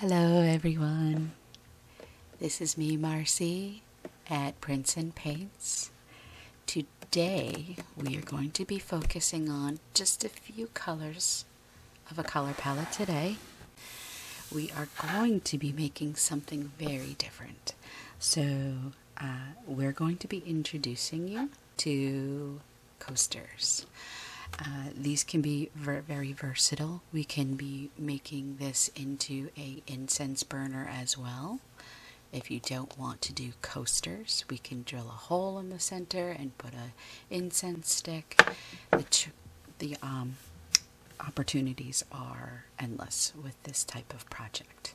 Hello, everyone. This is me, Marcy, at Prints and Paints. Today, we are going to be focusing on just a few colors of a color palette today. We are going to be making something very different. So, uh, we're going to be introducing you to coasters. Uh, these can be ver- very versatile. We can be making this into a incense burner as well. If you don't want to do coasters, we can drill a hole in the center and put a incense stick. The, the um, opportunities are endless with this type of project.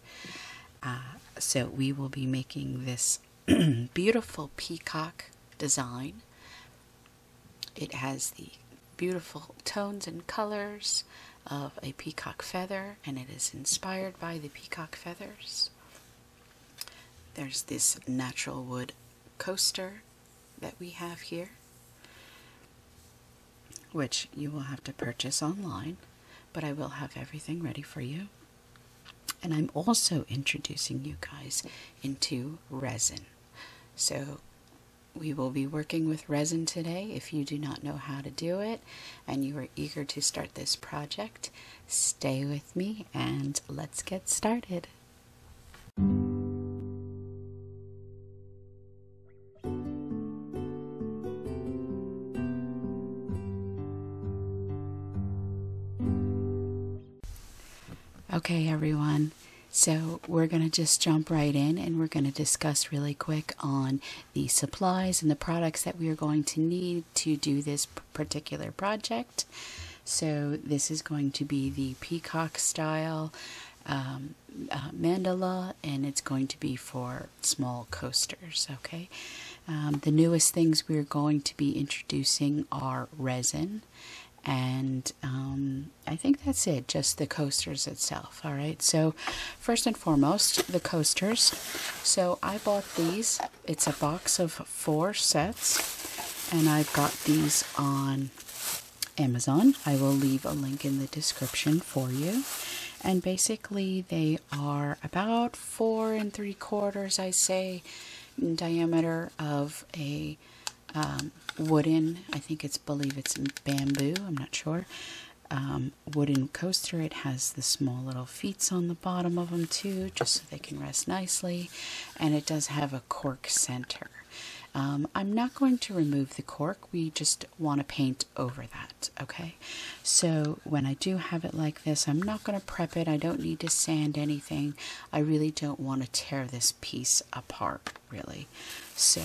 Uh, so we will be making this beautiful peacock design. It has the beautiful tones and colors of a peacock feather, and it is inspired by the peacock feathers. There's this natural wood coaster that we have here, which you will have to purchase online, but I will have everything ready for you. And I'm also introducing you guys into resin. So we will be working with resin today. If you do not know how to do it and you are eager to start this project, stay with me and let's get started. Okay, everyone. So, we're going to just jump right in and we're going to discuss really quick on the supplies and the products that we are going to need to do this particular project. So, this is going to be the peacock style um, uh, mandala and it's going to be for small coasters. Okay, um, the newest things we're going to be introducing are resin and um, I think that's it, just the coasters itself. All right, so first and foremost, the coasters. So I bought these, it's a box of four sets, and I've got these on Amazon. I will leave a link in the description for you. And basically, they are about four and three quarters, I say, in diameter of a um, wooden, I think it's, believe it's bamboo, I'm not sure, um, wooden coaster. It has the small little feet on the bottom of them too, just so they can rest nicely. And it does have a cork center. Um, I'm not going to remove the cork, we just want to paint over that, okay? So when I do have it like this, I'm not going to prep it, I don't need to sand anything. I really don't want to tear this piece apart, really. So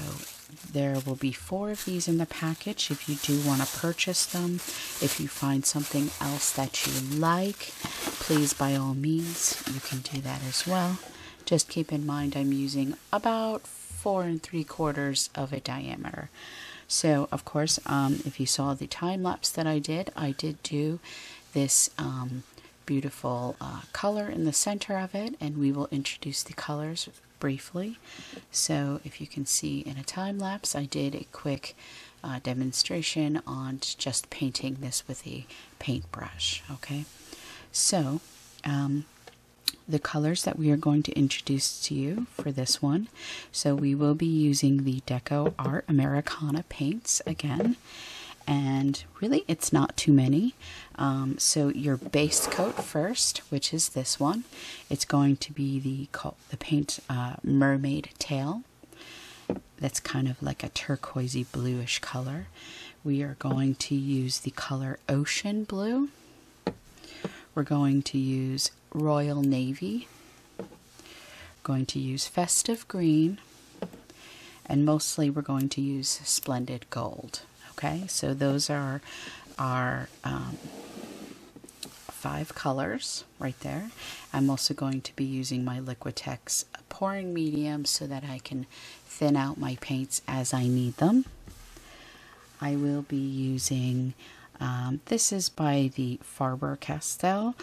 there will be four of these in the package if you do want to purchase them. If you find something else that you like, please by all means, you can do that as well. Just keep in mind I'm using about four and three quarters of a diameter. So, of course, um, if you saw the time lapse that I did, I did do this um, beautiful uh, color in the center of it, and we will introduce the colors briefly. So, if you can see in a time lapse, I did a quick uh, demonstration on just painting this with a paintbrush. Okay, so um, the colors that we are going to introduce to you for this one. So we will be using the Deco Art Americana paints again. And really, it's not too many. Um, so your base coat first, which is this one. It's going to be the the paint uh, Mermaid Tail. That's kind of like a turquoisey bluish color. We are going to use the color Ocean Blue. We're going to use Royal Navy. Going to use Festive Green. And mostly we're going to use Splendid Gold. Okay, so those are our um, five colors right there. I'm also going to be using my Liquitex pouring medium so that I can thin out my paints as I need them. I will be using, um, this is by the Faber-Castell.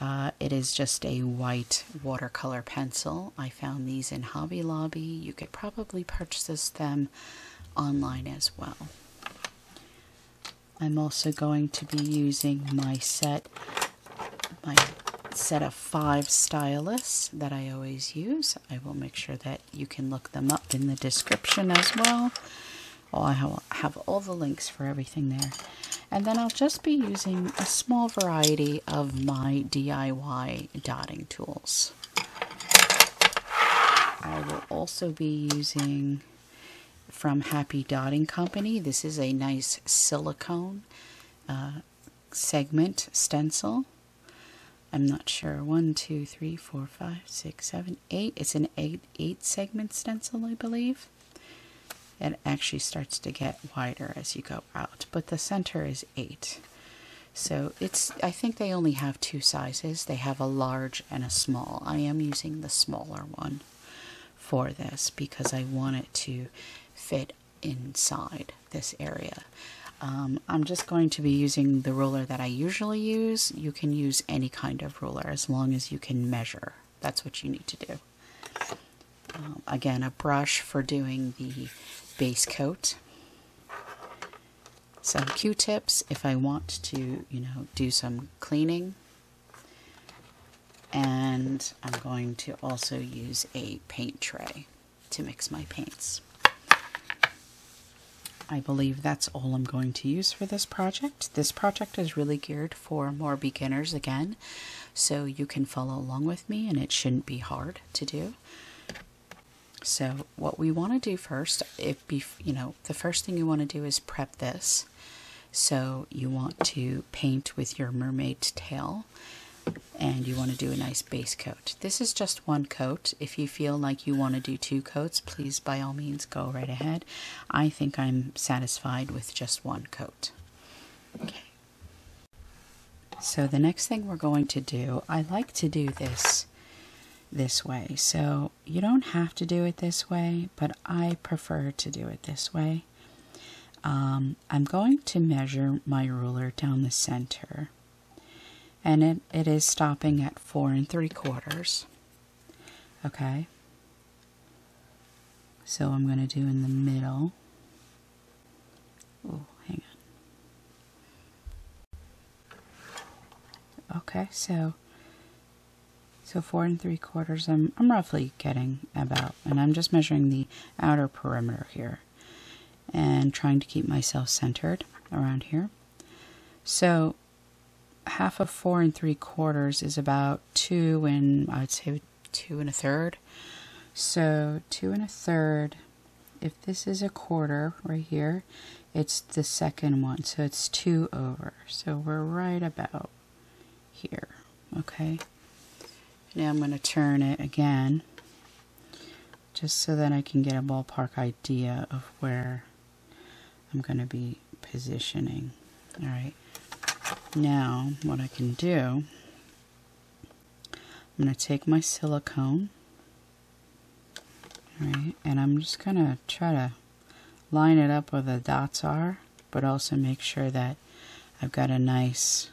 Uh, it is just a white watercolor pencil. I found these in Hobby Lobby. You could probably purchase them online as well. I'm also going to be using my set, my set of five styluses that I always use. I will make sure that you can look them up in the description as well. Oh, I have all the links for everything there. And then I'll just be using a small variety of my DIY dotting tools. I will also be using from Happy Dotting Company. This is a nice silicone uh, segment stencil. I'm not sure. One, two, three, four, five, six, seven, eight. It's an eight eight segment stencil, I believe. It actually starts to get wider as you go out, but the center is eight. So it's I think they only have two sizes. They have a large and a small. I am using the smaller one for this because I want it to fit inside this area. Um, I'm just going to be using the ruler that I usually use. You can use any kind of ruler as long as you can measure. That's what you need to do. Um, again, a brush for doing the base coat. Some Q-tips if I want to, you know, do some cleaning. And I'm going to also use a paint tray to mix my paints. I believe that's all I'm going to use for this project. This project is really geared for more beginners again, so you can follow along with me and it shouldn't be hard to do. So what we want to do first, if you know, the first thing you want to do is prep this. So you want to paint with your mermaid tail and you want to do a nice base coat. This is just one coat. If you feel like you want to do two coats, please by all means go right ahead. I think I'm satisfied with just one coat. Okay. So the next thing we're going to do, I like to do this this way. So you don't have to do it this way, but I prefer to do it this way. Um, I'm going to measure my ruler down the center and it, it is stopping at four and three quarters. Okay. So I'm going to do in the middle. Oh, hang on. Okay, so so four and three quarters I'm I'm roughly getting about and I'm just measuring the outer perimeter here and trying to keep myself centered around here. So half of four and three quarters is about two and I'd say two and a third. So two and a third, if this is a quarter right here, it's the second one. So it's two over. So we're right about here. Okay. Now I'm going to turn it again just so that I can get a ballpark idea of where I'm going to be positioning. All right. Now, what I can do, I'm going to take my silicone, right, and I'm just going to try to line it up where the dots are, but also make sure that I've got a nice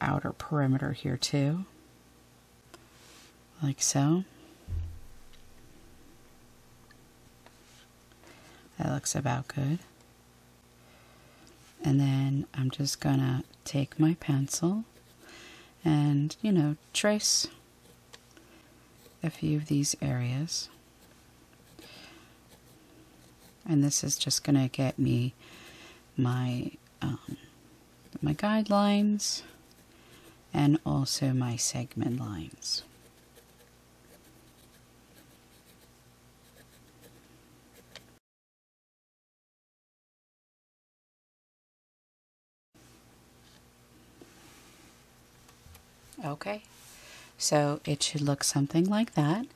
outer perimeter here too, like so. That looks about good. And then I'm just gonna take my pencil and, you know, trace a few of these areas. And this is just gonna get me my um, my guidelines and also my segment lines. Okay, so it should look something like that.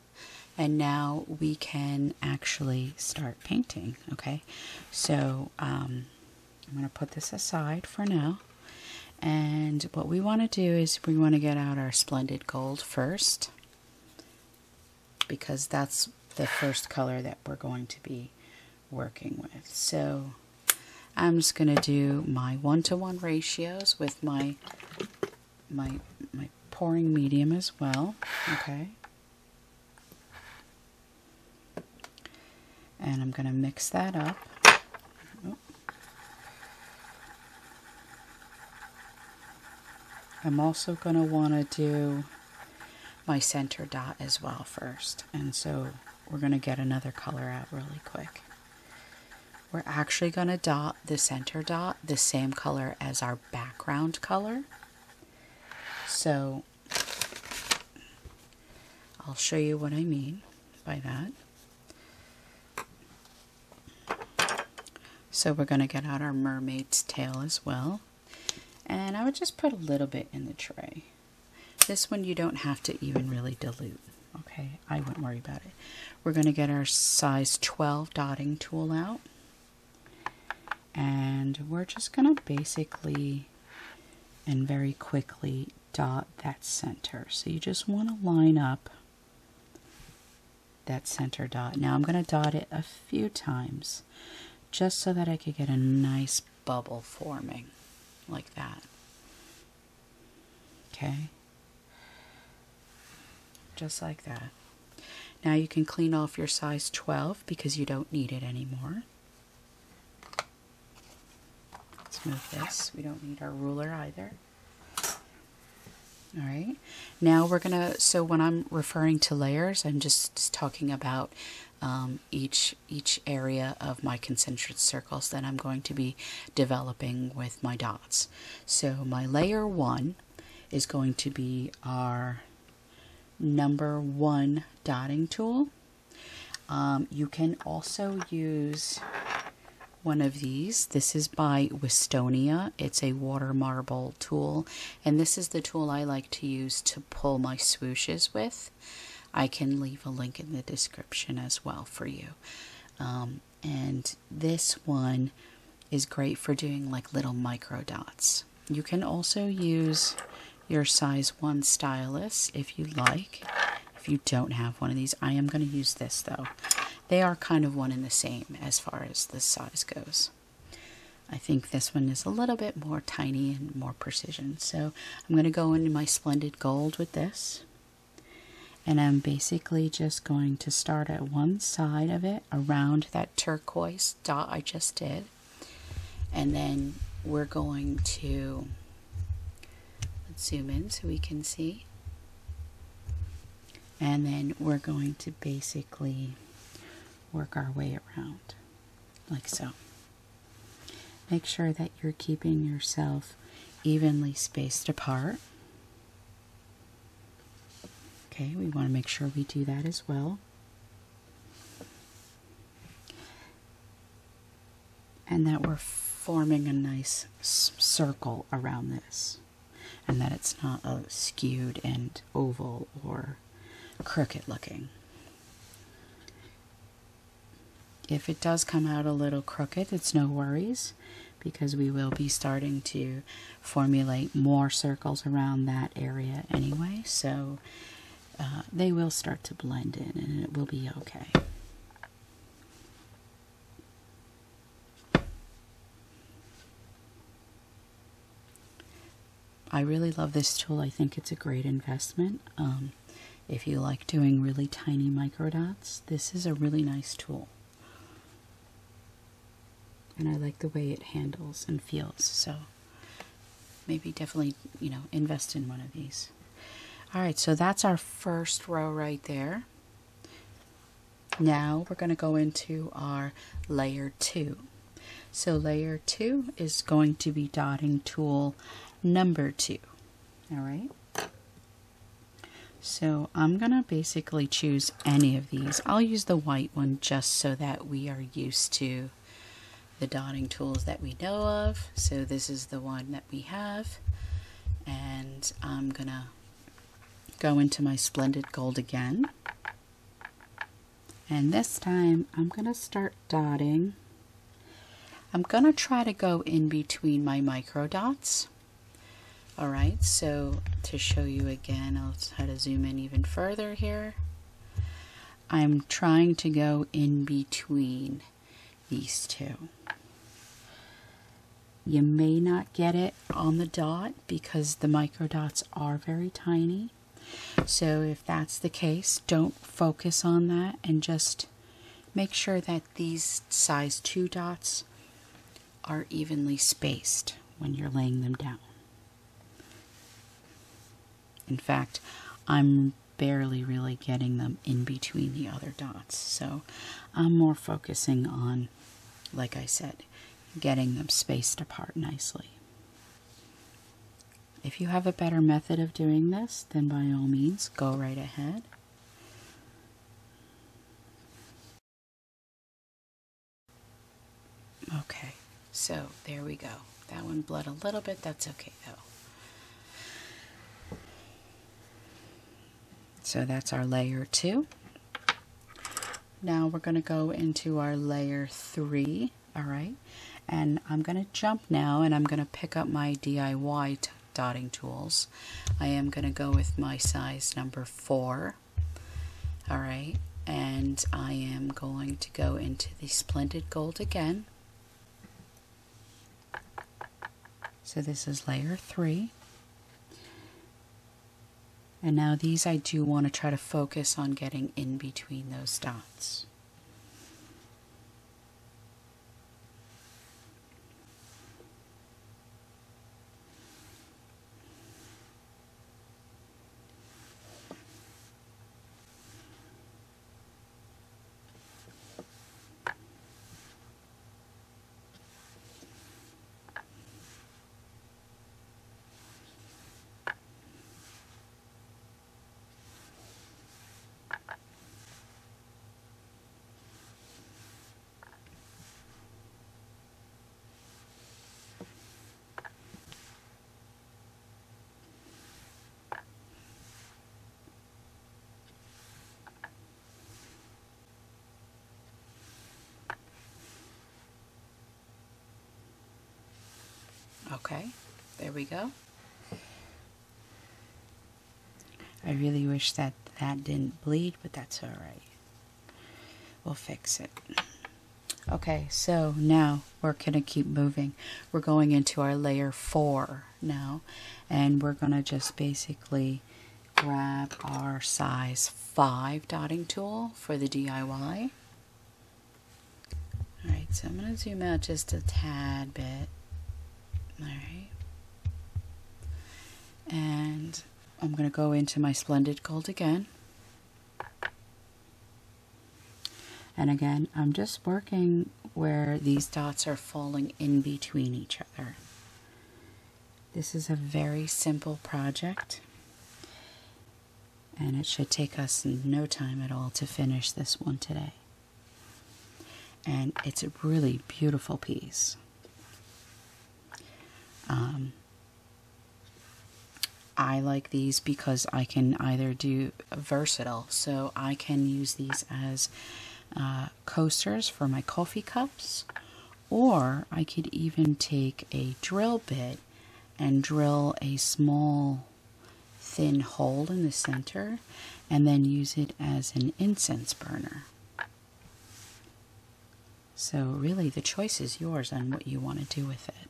And now we can actually start painting, okay? So um, I'm going to put this aside for now. And what we want to do is we want to get out our Splendid Gold first because that's the first color that we're going to be working with. So I'm just going to do my one-to-one -one ratios with my my my pouring medium as well. Okay. And I'm going to mix that up. I'm also going to want to do my center dot as well first. And so we're going to get another color out really quick. We're actually going to dot the center dot the same color as our background color. So I'll show you what I mean by that. So we're going to get out our mermaid's tail as well. And I would just put a little bit in the tray. This one you don't have to even really dilute. Okay, I wouldn't worry about it. We're going to get our size 12 dotting tool out. And we're just going to basically and very quickly dot that center. So you just want to line up that center dot. Now I'm going to dot it a few times just so that I could get a nice bubble forming like that. Okay? Just like that. Now you can clean off your size 12 because you don't need it anymore. Let's move this. We don't need our ruler either. All right. Now we're going to, so when I'm referring to layers, I'm just, talking about um, each each area of my concentric circles that I'm going to be developing with my dots. So my layer one is going to be our number one dotting tool. Um, you can also use one of these. This is by Winstonia. It's a water marble tool, and this is the tool I like to use to pull my swooshes with. I can leave a link in the description as well for you. Um, and this one is great for doing like little micro dots. You can also use your size 1 stylus if you like. If you don't have one of these, I am going to use this though. They are kind of one and the same as far as the size goes. I think this one is a little bit more tiny and more precision. So I'm going to go into my Splendid Gold with this and I'm basically just going to start at one side of it around that turquoise dot I just did and then we're going to let's zoom in so we can see and then we're going to basically work our way around like so make sure that you're keeping yourself evenly spaced apart Okay, we want to make sure we do that as well. And that we're forming a nice circle around this. And that it's not a skewed and oval or crooked looking. If it does come out a little crooked, it's no worries because we will be starting to formulate more circles around that area anyway. So uh, they will start to blend in and it will be okay. I really love this tool. I think it's a great investment. Um, if you like doing really tiny micro dots, this is a really nice tool. And I like the way it handles and feels. So maybe definitely, you know, invest in one of these. All right, so that's our first row right there. Now we're going to go into our layer two. So layer two is going to be dotting tool number two. All right. So I'm going to basically choose any of these. I'll use the white one just so that we are used to the dotting tools that we know of. So this is the one that we have. And I'm going to go into my Splendid Gold again. And this time I'm going to start dotting. I'm going to try to go in between my micro dots. Alright, so to show you again, I'll try to zoom in even further here. I'm trying to go in between these two. You may not get it on the dot because the micro dots are very tiny. So if that's the case, don't focus on that and just make sure that these size 2 dots are evenly spaced when you're laying them down. In fact, I'm barely really getting them in between the other dots. So I'm more focusing on, like I said, getting them spaced apart nicely. If you have a better method of doing this, then by all means, go right ahead. Okay, so there we go. That one bled a little bit, that's okay though. So that's our layer two. Now we're going to go into our layer three, all right? And I'm going to jump now and I'm going to pick up my DIY dotting tools. I am going to go with my size number four, all right? And I am going to go into the Splendid Gold again. So this is layer three. And now these I do want to try to focus on getting in between those dots. Okay, there we go. I really wish that that didn't bleed, but that's alright. We'll fix it. Okay, so now we're going to keep moving. We're going into our layer 4 now, and we're going to just basically grab our size 5 dotting tool for the DIY. Alright, so I'm going to zoom out just a tad bit. Alright. And I'm going to go into my Splendid Gold again. And again, I'm just working where these dots are falling in between each other. This is a very simple project. And it should take us no time at all to finish this one today. And it's a really beautiful piece. Um, I like these because I can either do versatile, so I can use these as uh, coasters for my coffee cups, or I could even take a drill bit and drill a small thin hole in the center and then use it as an incense burner. So really the choice is yours on what you want to do with it.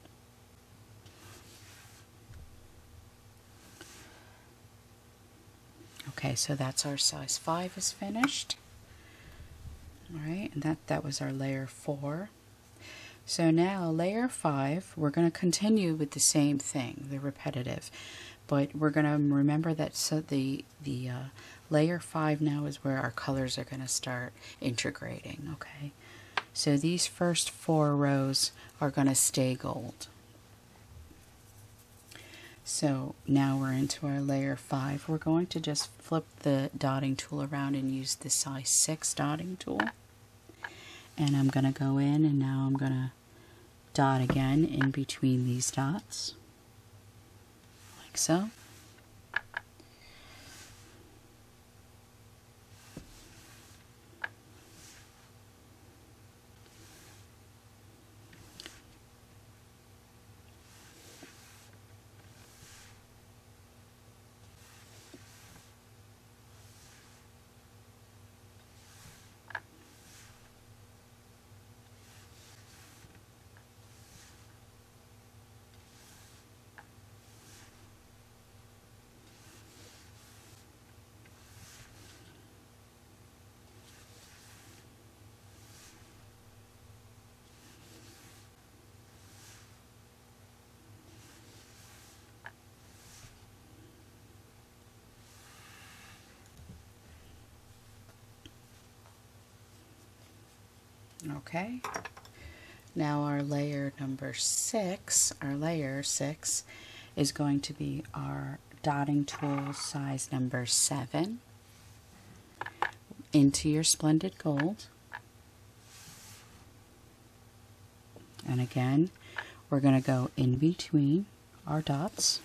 Okay, so that's our size 5 is finished. Alright, and that, that was our layer 4. So now layer 5, we're going to continue with the same thing, the repetitive. But we're going to remember that so the, the uh, layer 5 now is where our colors are going to start integrating, okay? So these first four rows are going to stay gold. So now we're into our layer 5. We're going to just flip the dotting tool around and use the size 6 dotting tool. And I'm going to go in and now I'm going to dot again in between these dots, like so. Okay. Now our layer number six, our layer six, is going to be our dotting tool size number seven into your splendid gold. And again, we're going to go in between our dots.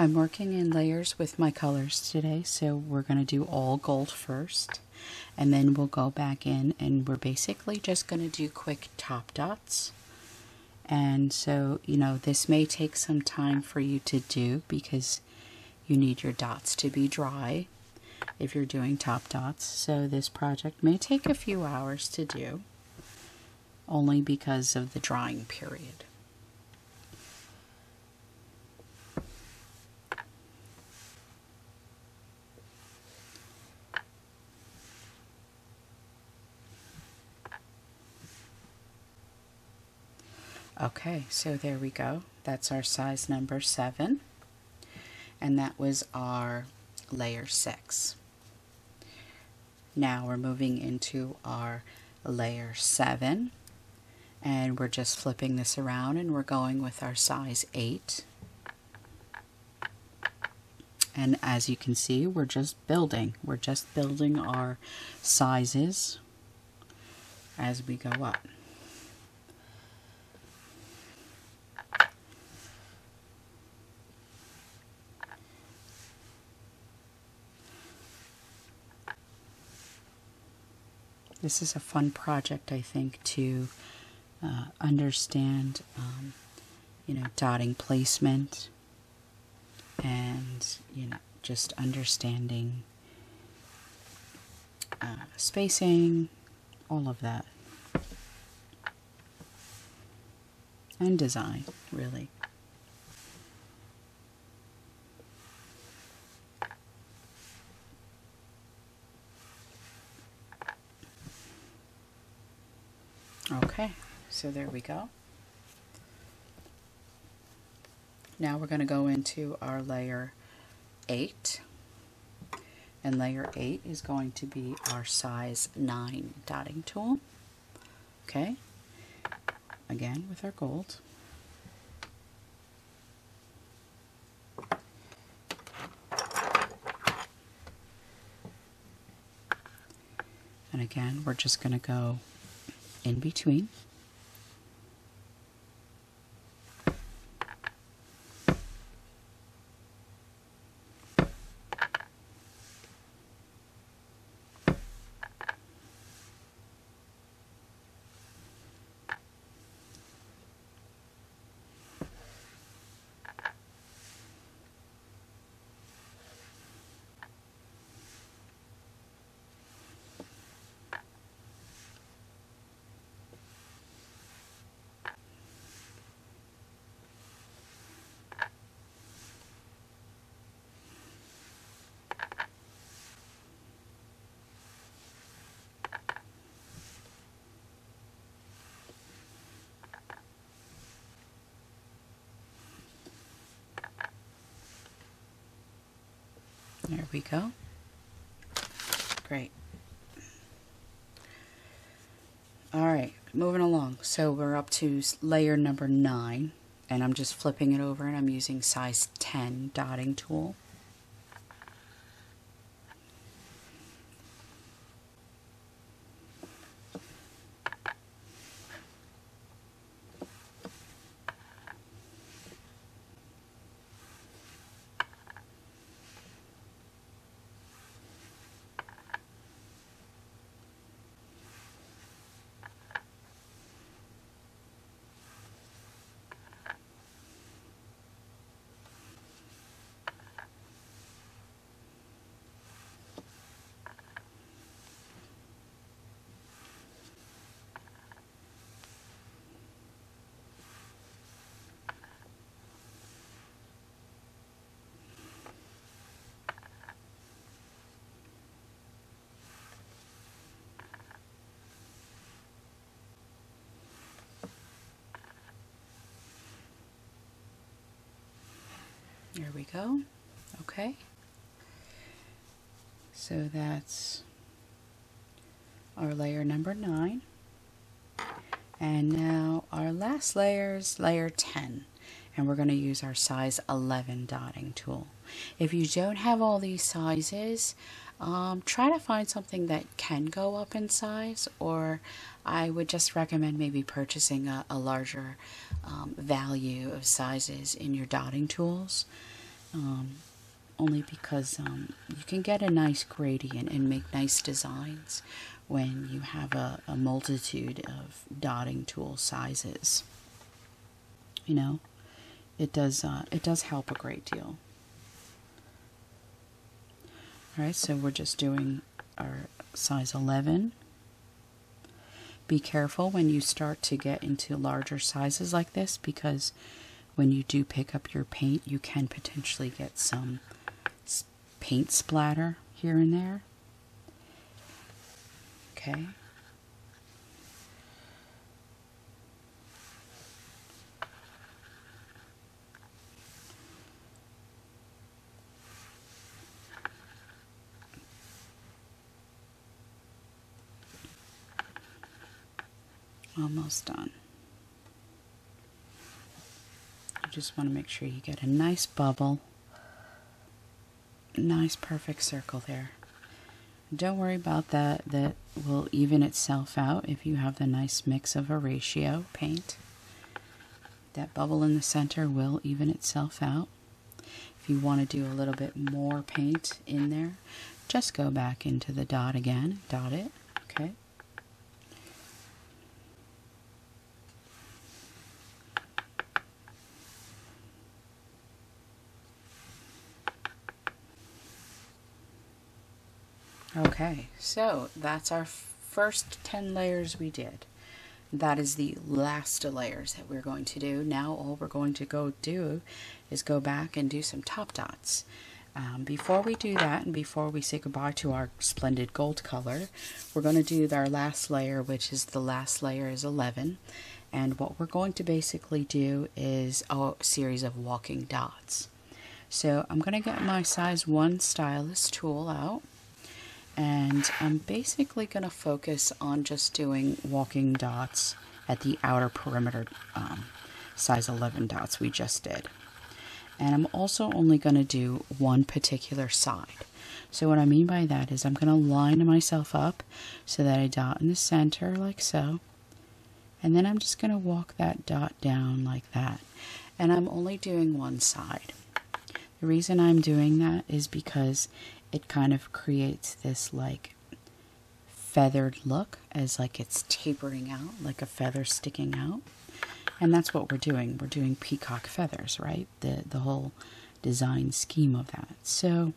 I'm working in layers with my colors today, so we're going to do all gold first, and then we'll go back in and we're basically just going to do quick top dots. And so, you know, this may take some time for you to do because you need your dots to be dry if you're doing top dots. So this project may take a few hours to do only because of the drying period. Okay, so there we go. That's our size number seven. And that was our layer six. Now we're moving into our layer seven. And we're just flipping this around and we're going with our size eight. And as you can see, we're just building. We're just building our sizes as we go up. This is a fun project, I think, to uh, understand, um, you know, dotting placement and, you know, just understanding uh, spacing, all of that. And design, really. Okay, so there we go. Now we're going to go into our layer 8. And layer 8 is going to be our size 9 dotting tool. Okay, again with our gold. And again, we're just going to go in between. There we go. Great. All right, moving along. So we're up to layer number nine, and I'm just flipping it over and I'm using size 10 dotting tool. There we go. Okay. So that's our layer number 9. And now our last layer is layer 10. And we're going to use our size 11 dotting tool. If you don't have all these sizes, um, try to find something that can go up in size or I would just recommend maybe purchasing a, a larger um, value of sizes in your dotting tools. Um, only because um, you can get a nice gradient and make nice designs when you have a, a multitude of dotting tool sizes. You know, it does uh, it does help a great deal. All right, so we're just doing our size 11. Be careful when you start to get into larger sizes like this because when you do pick up your paint, you can potentially get some paint splatter here and there. Okay. Almost done. You just want to make sure you get a nice bubble nice perfect circle there. Don't worry about that. That will even itself out if you have the nice mix of a ratio paint. That bubble in the center will even itself out. If you want to do a little bit more paint in there, just go back into the dot again, dot it, okay? Okay, so that's our first 10 layers we did. That is the last layers that we're going to do. Now all we're going to go do is go back and do some top dots. Um, before we do that and before we say goodbye to our splendid gold color, we're going to do our last layer, which is the last layer is 11. And what we're going to basically do is a series of walking dots. So I'm going to get my size 1 stylus tool out and I'm basically going to focus on just doing walking dots at the outer perimeter um, size 11 dots we just did. And I'm also only going to do one particular side. So what I mean by that is I'm going to line myself up so that I dot in the center like so. And then I'm just going to walk that dot down like that. And I'm only doing one side. The reason I'm doing that is because it kind of creates this like feathered look as like it's tapering out like a feather sticking out. And that's what we're doing. We're doing peacock feathers right? The the whole design scheme of that. So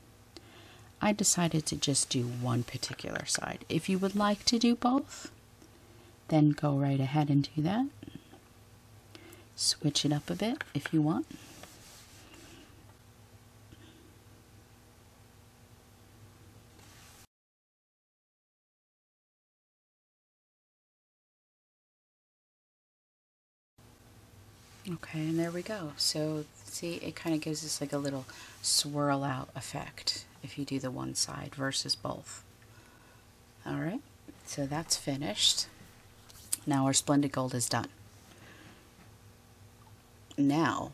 I decided to just do one particular side. If you would like to do both then go right ahead and do that. Switch it up a bit if you want Okay, and there we go. So see, it kind of gives us like a little swirl out effect if you do the one side versus both. All right, so that's finished. Now our Splendid Gold is done. Now,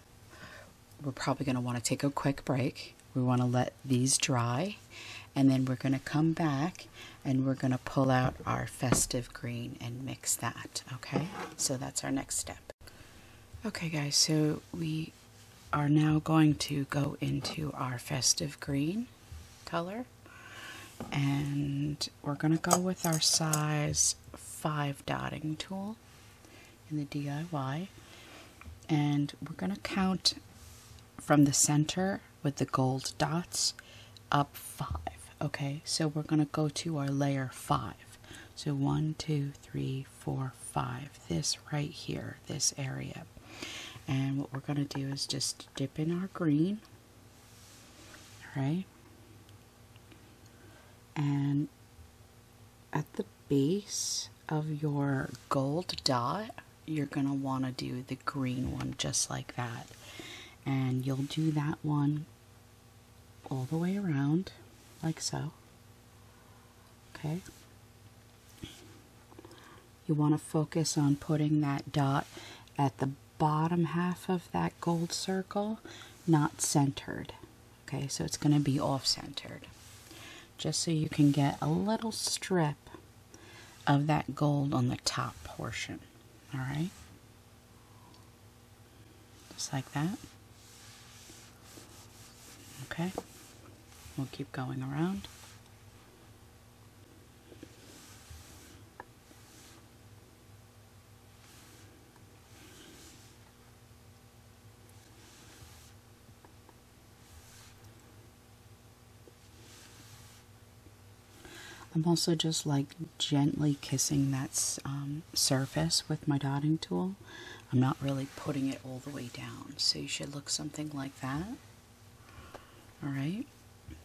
we're probably going to want to take a quick break. We want to let these dry, and then we're going to come back and we're going to pull out our festive green and mix that, okay? So that's our next step. Okay guys, so we are now going to go into our festive green color. And we're going to go with our size 5 dotting tool in the DIY and we're going to count from the center with the gold dots up 5 okay? So we're going to go to our layer 5 so one, two, three, four, five. this right here this area and what we're going to do is just dip in our green. Right? And at the base of your gold dot, you're going to want to do the green one just like that. And you'll do that one all the way around, like so. Okay. You want to focus on putting that dot at the bottom half of that gold circle, not centered. Okay, so it's going to be off centered. Just so you can get a little strip of that gold on the top portion. Alright? Just like that. Okay, we'll keep going around. I'm also just like gently kissing that um, surface with my dotting tool. I'm not really putting it all the way down. So you should look something like that. Alright.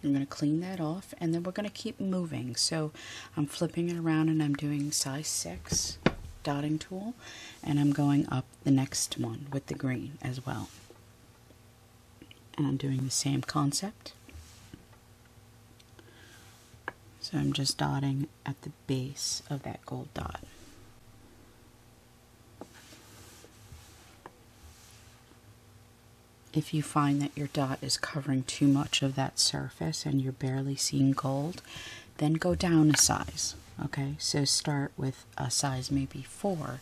I'm going to clean that off and then we're going to keep moving. So I'm flipping it around and I'm doing size 6 dotting tool and I'm going up the next one with the green as well. And I'm doing the same concept. So I'm just dotting at the base of that gold dot. If you find that your dot is covering too much of that surface and you're barely seeing gold, then go down a size. Okay, so start with a size maybe 4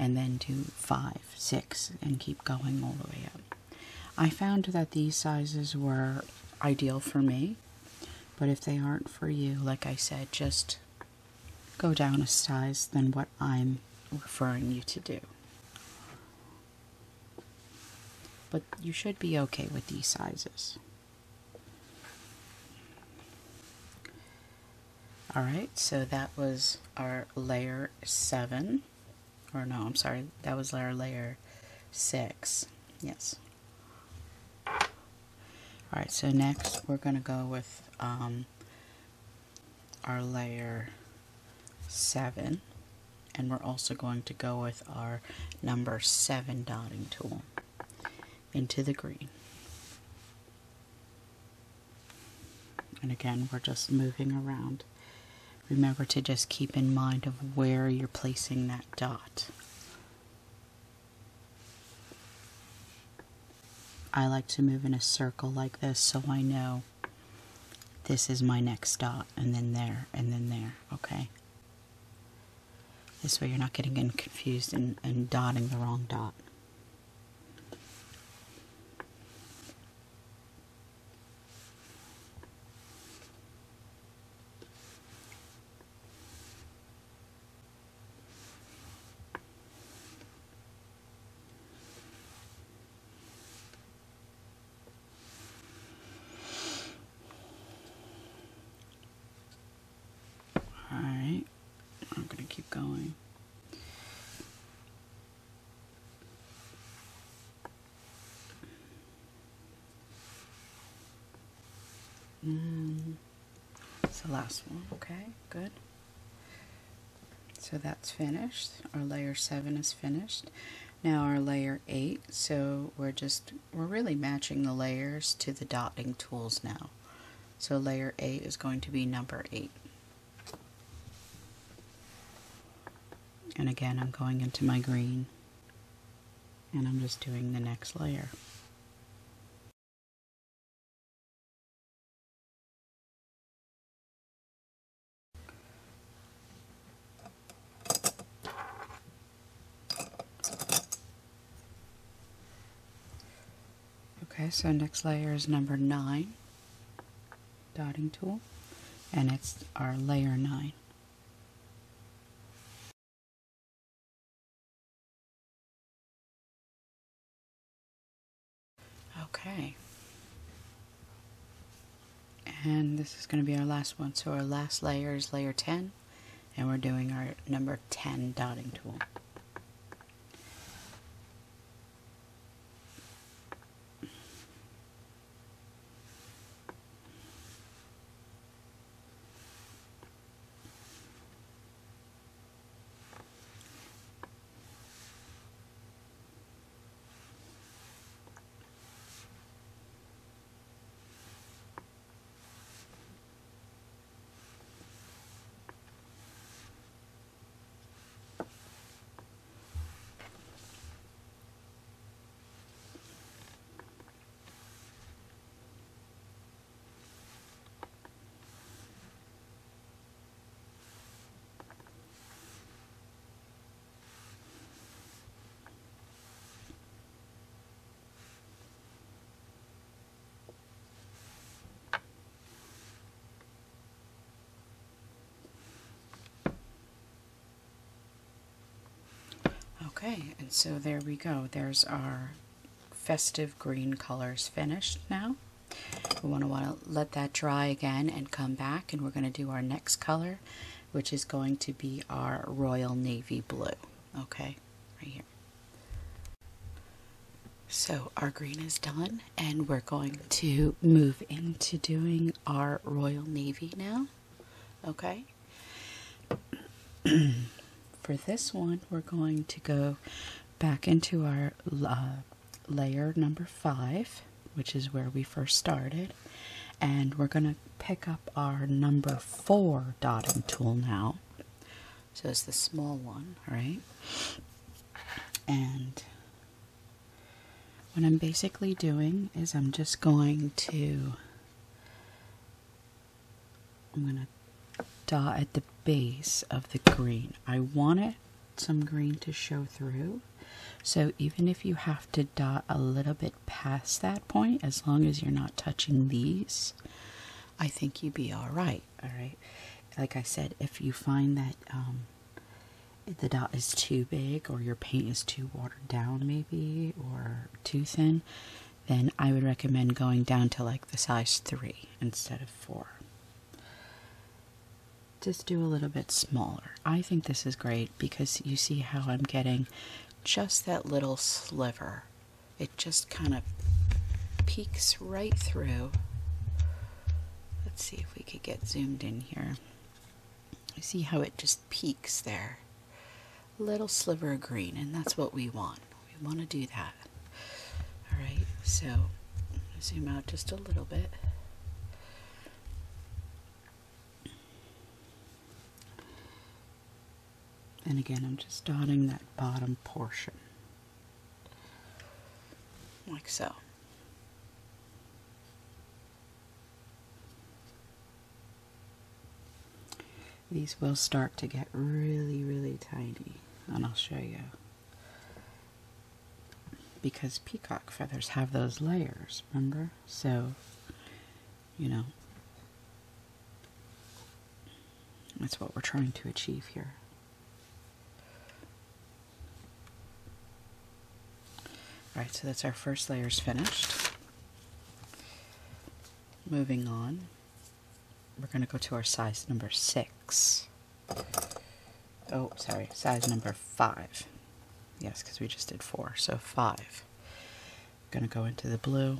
and then do 5, 6, and keep going all the way up. I found that these sizes were ideal for me but if they aren't for you, like I said, just go down a size than what I'm referring you to do. But you should be okay with these sizes. Alright, so that was our layer 7. Or no, I'm sorry, that was our layer 6. Yes. Alright, so next we're going to go with um, our layer 7 and we're also going to go with our number 7 dotting tool into the green. And again, we're just moving around. Remember to just keep in mind of where you're placing that dot. I like to move in a circle like this so I know this is my next dot and then there and then there, okay? This way you're not getting confused and, and dotting the wrong dot. Mm, it's the last one. Okay, good. So that's finished. Our layer 7 is finished. Now our layer 8, so we're just, we're really matching the layers to the dotting tools now. So layer 8 is going to be number 8. And again, I'm going into my green. And I'm just doing the next layer. Okay, so next layer is number 9 dotting tool and it's our layer 9. Okay. And this is going to be our last one. So our last layer is layer 10 and we're doing our number 10 dotting tool. Okay, and so there we go. There's our festive green colors finished now. We want to want to let that dry again and come back and we're going to do our next color which is going to be our royal navy blue. Okay, right here. So our green is done and we're going to move into doing our royal navy now. Okay. For this one, we're going to go back into our uh, layer number five, which is where we first started. And we're going to pick up our number four dotting tool now. So it's the small one, right? And what I'm basically doing is I'm just going to I'm going to dot at the base of the green. I want it some green to show through. So even if you have to dot a little bit past that point, as long as you're not touching these, I think you'd be all right. All right. Like I said, if you find that um, the dot is too big or your paint is too watered down, maybe, or too thin, then I would recommend going down to like the size 3 instead of 4. Just do a little bit smaller. I think this is great because you see how I'm getting just that little sliver. It just kind of peeks right through Let's see if we could get zoomed in here. You see how it just peaks there. Little sliver of green, and that's what we want. We want to do that. Alright, so zoom out just a little bit. And again, I'm just dotting that bottom portion. Like so. These will start to get really, really tiny, and I'll show you. Because peacock feathers have those layers, remember? So, you know, that's what we're trying to achieve here. Alright, so that's our first layers finished. Moving on we're going to go to our size number six. Oh, sorry, size number five. Yes, because we just did four, so five. Going to go into the blue.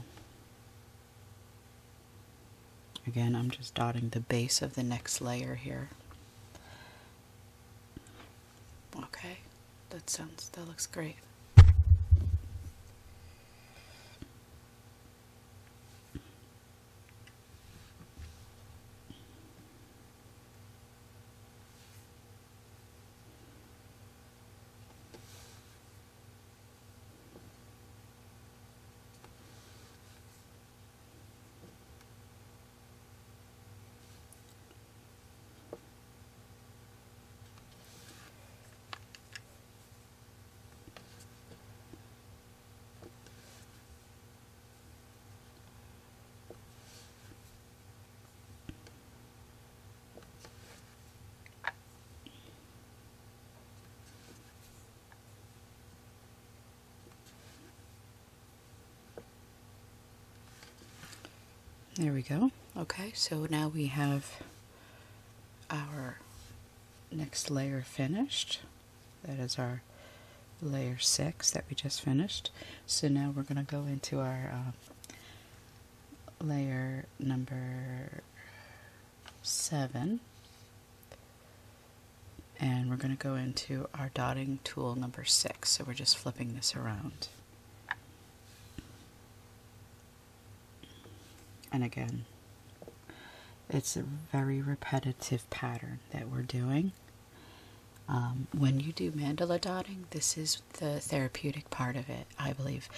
Again, I'm just dotting the base of the next layer here. Okay, that sounds, that looks great. There we go. Okay, so now we have our next layer finished. That is our layer 6 that we just finished. So now we're going to go into our uh, layer number 7 and we're going to go into our dotting tool number 6. So we're just flipping this around. And again. It's a very repetitive pattern that we're doing. Um, when you do mandala dotting, this is the therapeutic part of it, I believe,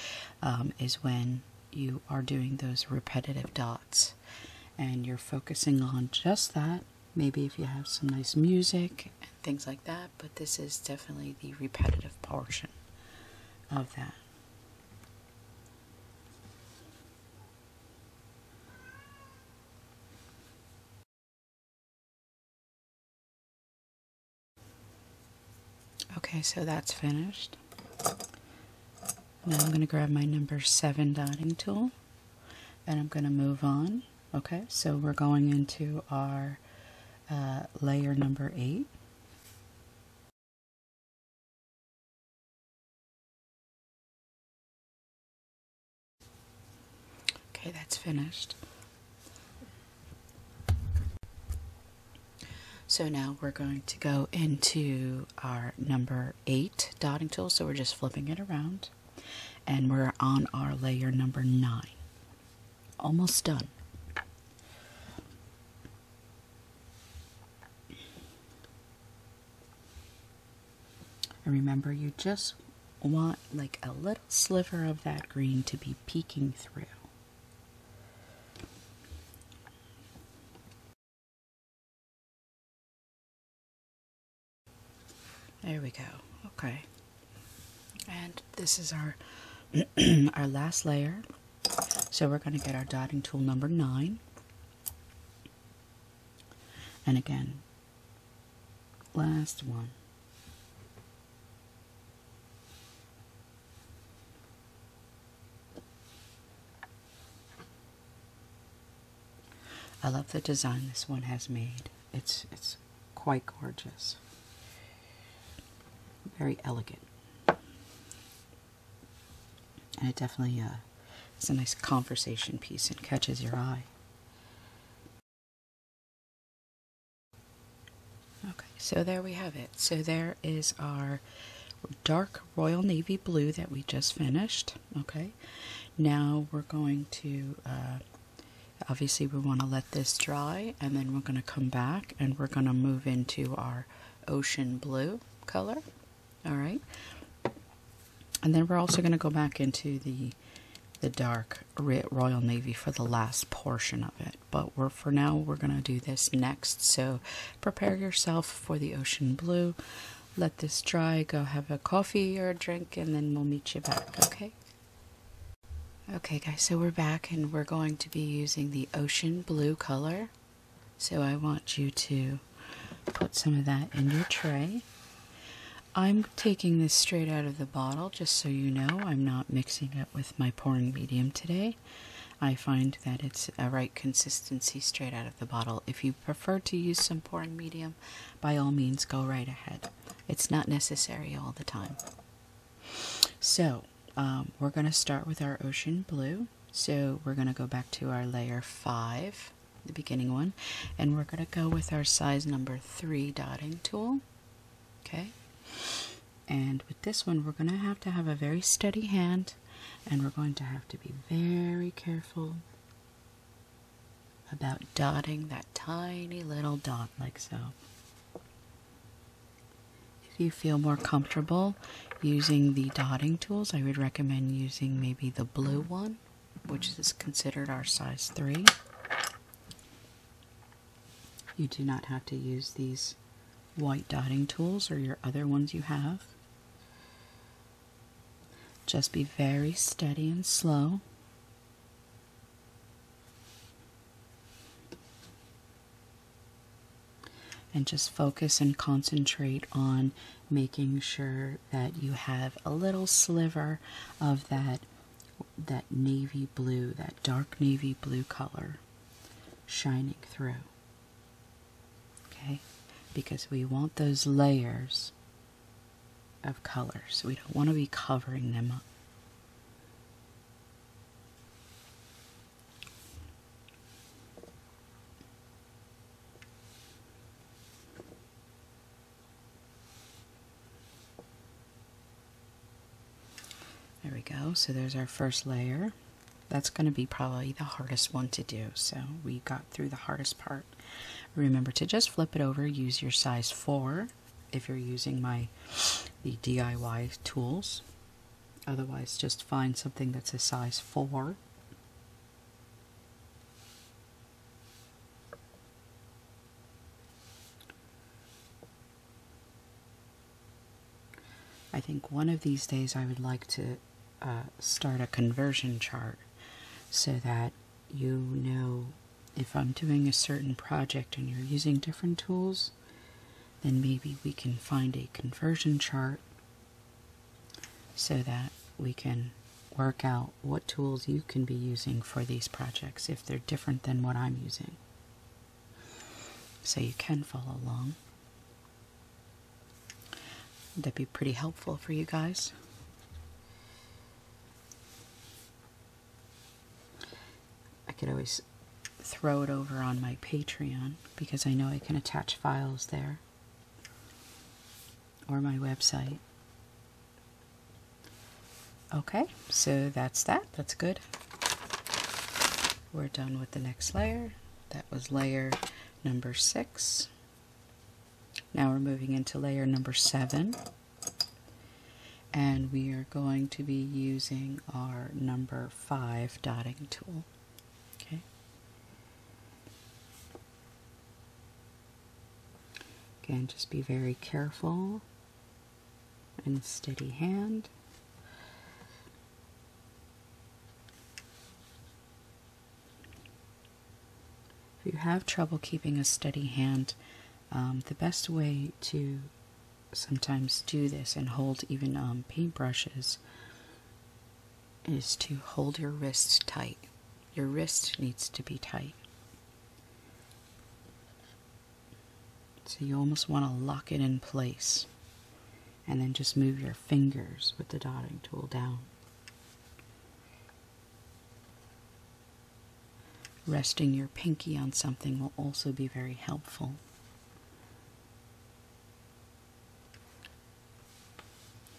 um, is when you are doing those repetitive dots and you're focusing on just that. Maybe if you have some nice music and things like that, but this is definitely the repetitive portion of that. Okay, so that's finished. Now I'm going to grab my number 7 dotting tool and I'm going to move on. Okay, so we're going into our uh, layer number 8. Okay, that's finished. So now we're going to go into our number 8 dotting tool. So we're just flipping it around. And we're on our layer number 9. Almost done. And remember, you just want like a little sliver of that green to be peeking through. There we go. Okay. And this is our our last layer. So we're going to get our dotting tool number 9. And again, last one. I love the design this one has made. It's it's quite gorgeous. Very elegant. And it definitely uh, is a nice conversation piece and catches your eye. Okay, so there we have it. So there is our dark royal navy blue that we just finished. Okay, now we're going to uh, obviously we want to let this dry and then we're going to come back and we're going to move into our ocean blue color. All right, and then we're also going to go back into the the dark royal navy for the last portion of it. But we're for now we're going to do this next. So prepare yourself for the ocean blue. Let this dry. Go have a coffee or a drink, and then we'll meet you back. Okay. Okay, guys. So we're back, and we're going to be using the ocean blue color. So I want you to put some of that in your tray. I'm taking this straight out of the bottle, just so you know. I'm not mixing it with my pouring medium today. I find that it's a right consistency straight out of the bottle. If you prefer to use some pouring medium, by all means go right ahead. It's not necessary all the time. So, um, we're going to start with our ocean blue. So, we're going to go back to our layer 5, the beginning one, and we're going to go with our size number 3 dotting tool. Okay. And with this one, we're going to have to have a very steady hand and we're going to have to be very careful about dotting that tiny little dot like so. If you feel more comfortable using the dotting tools, I would recommend using maybe the blue one, which is considered our size 3. You do not have to use these white dotting tools or your other ones you have. Just be very steady and slow. And just focus and concentrate on making sure that you have a little sliver of that that navy blue, that dark navy blue color shining through. Okay? Because we want those layers of colors. We don't want to be covering them up. There we go. So there's our first layer. That's going to be probably the hardest one to do. So we got through the hardest part. Remember to just flip it over. Use your size 4 if you're using my the DIY tools. Otherwise, just find something that's a size 4. I think one of these days I would like to uh, start a conversion chart so that you know if I'm doing a certain project and you're using different tools, then maybe we can find a conversion chart so that we can work out what tools you can be using for these projects if they're different than what I'm using. So you can follow along. That'd be pretty helpful for you guys. I could always throw it over on my Patreon because I know I can attach files there or my website. Okay, so that's that. That's good. We're done with the next layer. That was layer number six. Now we're moving into layer number seven. And we are going to be using our number five dotting tool. Okay. Again, just be very careful and steady hand. If you have trouble keeping a steady hand, um, the best way to sometimes do this and hold even um, paintbrushes is to hold your wrist tight. Your wrist needs to be tight. So you almost want to lock it in place and then just move your fingers with the dotting tool down. Resting your pinky on something will also be very helpful.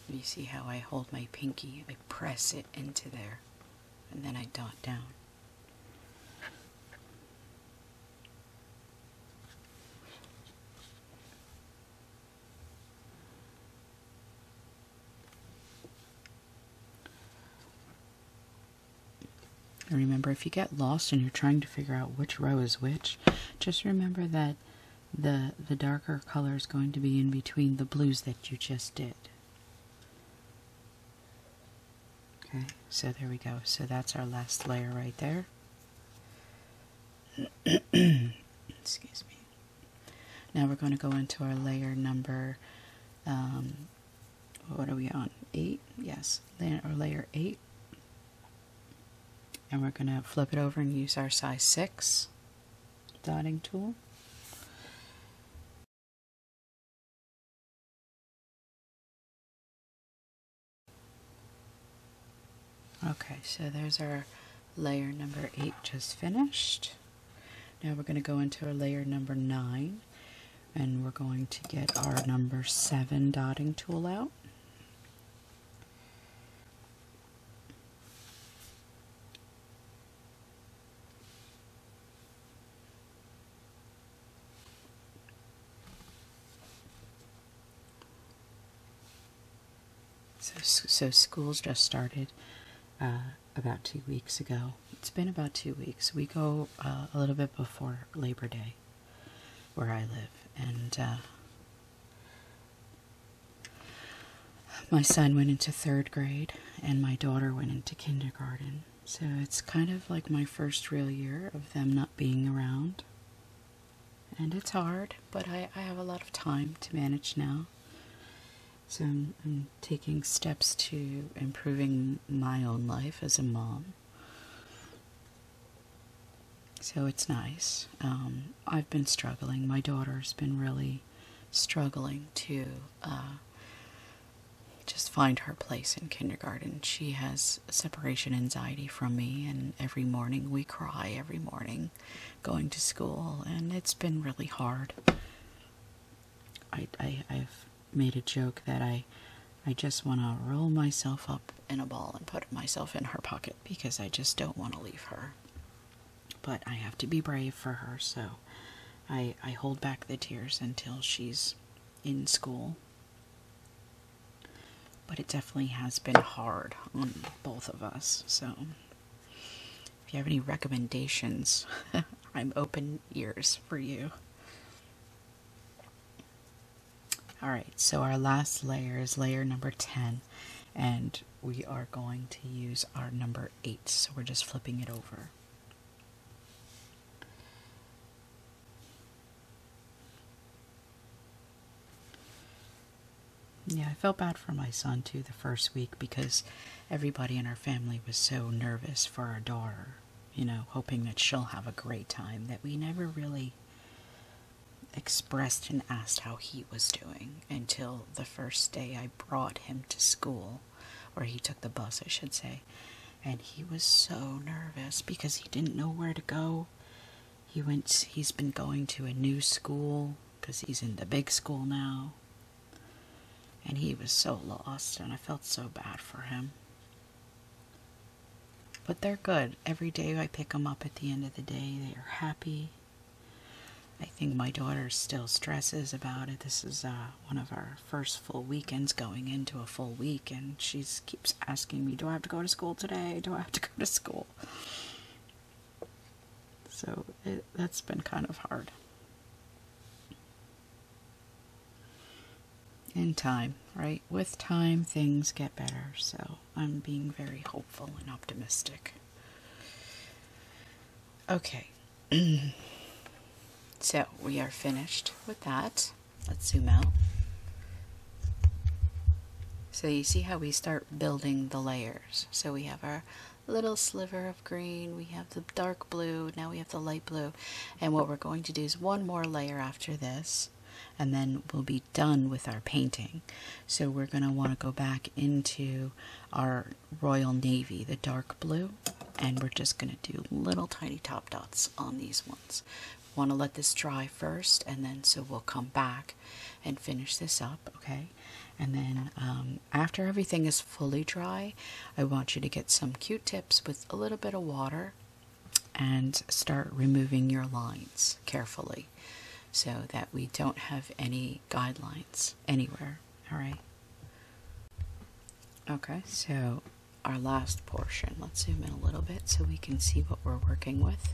You see how I hold my pinky? I press it into there and then I dot down. And remember, if you get lost and you're trying to figure out which row is which, just remember that the, the darker color is going to be in between the blues that you just did. Okay, so there we go. So that's our last layer right there. Excuse me. Now we're going to go into our layer number, um, what are we on? Eight? Yes, or layer eight and we're going to flip it over and use our size 6 dotting tool. Okay, so there's our layer number 8 just finished. Now we're going to go into our layer number 9 and we're going to get our number 7 dotting tool out. So, school's just started uh, about two weeks ago. It's been about two weeks. We go uh, a little bit before Labor Day, where I live, and uh, my son went into third grade, and my daughter went into kindergarten. So it's kind of like my first real year of them not being around. And it's hard, but I, I have a lot of time to manage now. So I'm, I'm taking steps to improving my own life as a mom. So it's nice. Um, I've been struggling. My daughter's been really struggling to uh, just find her place in kindergarten. She has separation anxiety from me, and every morning we cry every morning going to school, and it's been really hard. I, I, I've made a joke that I I just want to roll myself up in a ball and put myself in her pocket because I just don't want to leave her. But I have to be brave for her, so I I hold back the tears until she's in school. But it definitely has been hard on both of us. So if you have any recommendations, I'm open ears for you. Alright, so our last layer is layer number 10, and we are going to use our number 8, so we're just flipping it over. Yeah, I felt bad for my son too the first week because everybody in our family was so nervous for our daughter, you know, hoping that she'll have a great time, that we never really expressed and asked how he was doing until the first day I brought him to school, or he took the bus, I should say. And he was so nervous because he didn't know where to go. He went he's been going to a new school because he's in the big school now. And he was so lost and I felt so bad for him. But they're good. Every day I pick them up at the end of the day, they are happy. I think my daughter still stresses about it. This is uh, one of our first full weekends going into a full week, and she keeps asking me, Do I have to go to school today? Do I have to go to school? So it, that's been kind of hard. In time, right? With time, things get better. So I'm being very hopeful and optimistic. Okay. So we are finished with that. Let's zoom out. So you see how we start building the layers. So we have our little sliver of green, we have the dark blue, now we have the light blue. And what we're going to do is one more layer after this, and then we'll be done with our painting. So we're going to want to go back into our Royal Navy, the dark blue, and we're just going to do little tiny top dots on these ones want to let this dry first and then so we'll come back and finish this up okay? And then um, after everything is fully dry I want you to get some q-tips with a little bit of water and start removing your lines carefully so that we don't have any guidelines anywhere all right? Okay so our last portion let's zoom in a little bit so we can see what we're working with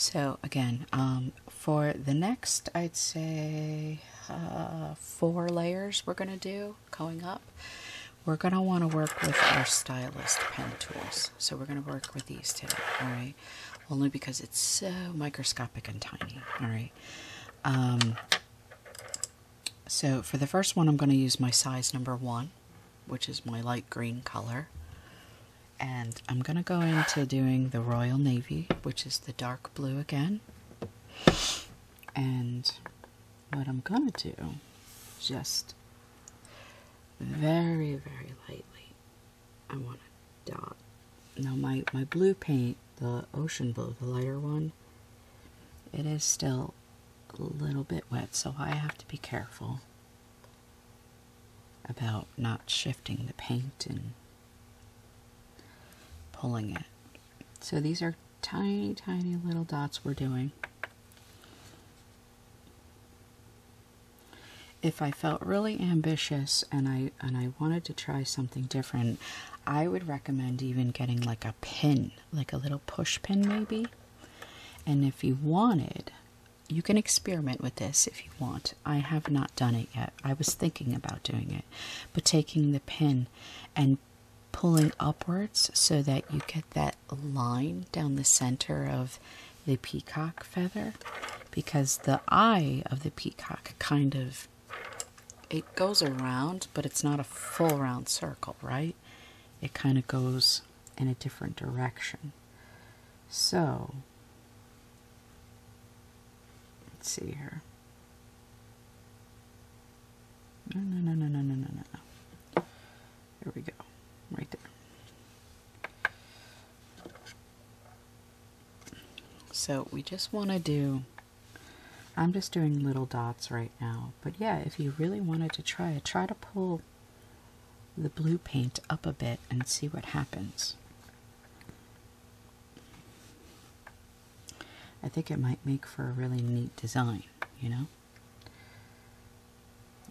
so again, um, for the next, I'd say uh, four layers we're going to do going up. We're going to want to work with our stylist pen tools. So we're going to work with these today, all right? Only because it's so microscopic and tiny, all right? Um, so for the first one, I'm going to use my size number one, which is my light green color. And I'm going to go into doing the Royal Navy, which is the dark blue again. And what I'm going to do, just very, very lightly, I want to dot. Now my, my blue paint, the ocean blue, the lighter one, it is still a little bit wet, so I have to be careful about not shifting the paint and pulling it. So these are tiny, tiny little dots we're doing. If I felt really ambitious and I and I wanted to try something different, I would recommend even getting like a pin, like a little push pin maybe. And if you wanted, you can experiment with this if you want. I have not done it yet. I was thinking about doing it. But taking the pin and pulling upwards so that you get that line down the center of the peacock feather because the eye of the peacock kind of it goes around but it's not a full round circle right? It kind of goes in a different direction. So let's see here. No no no no no no no no there we go right there. So we just want to do, I'm just doing little dots right now. But yeah, if you really wanted to try it, try to pull the blue paint up a bit and see what happens. I think it might make for a really neat design, you know?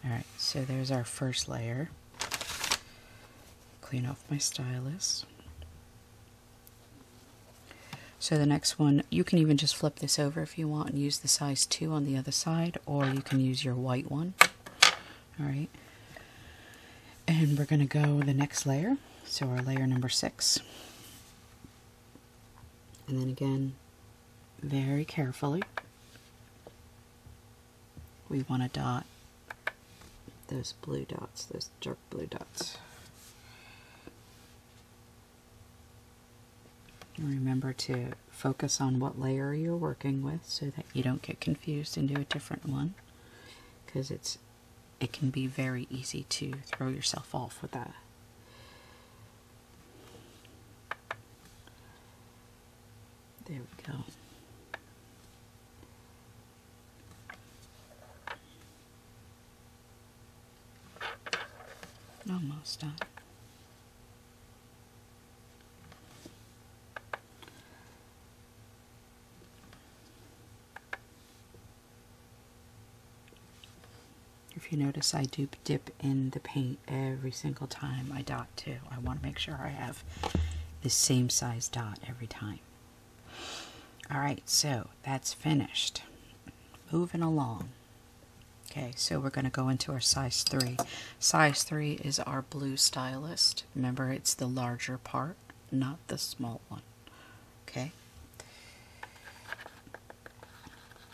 Alright, so there's our first layer clean off my stylus. So the next one, you can even just flip this over if you want and use the size 2 on the other side, or you can use your white one. Alright. And we're going to go the next layer, so our layer number 6. And then again, very carefully, we want to dot those blue dots, those dark blue dots. Remember to focus on what layer you're working with so that you don't get confused and do a different one because it's it can be very easy to throw yourself off with that. There we go. Almost done. If you notice, I do dip in the paint every single time I dot too. I want to make sure I have the same size dot every time. Alright, so that's finished. Moving along. Okay, so we're going to go into our size 3. Size 3 is our blue stylist. Remember, it's the larger part, not the small one. Okay?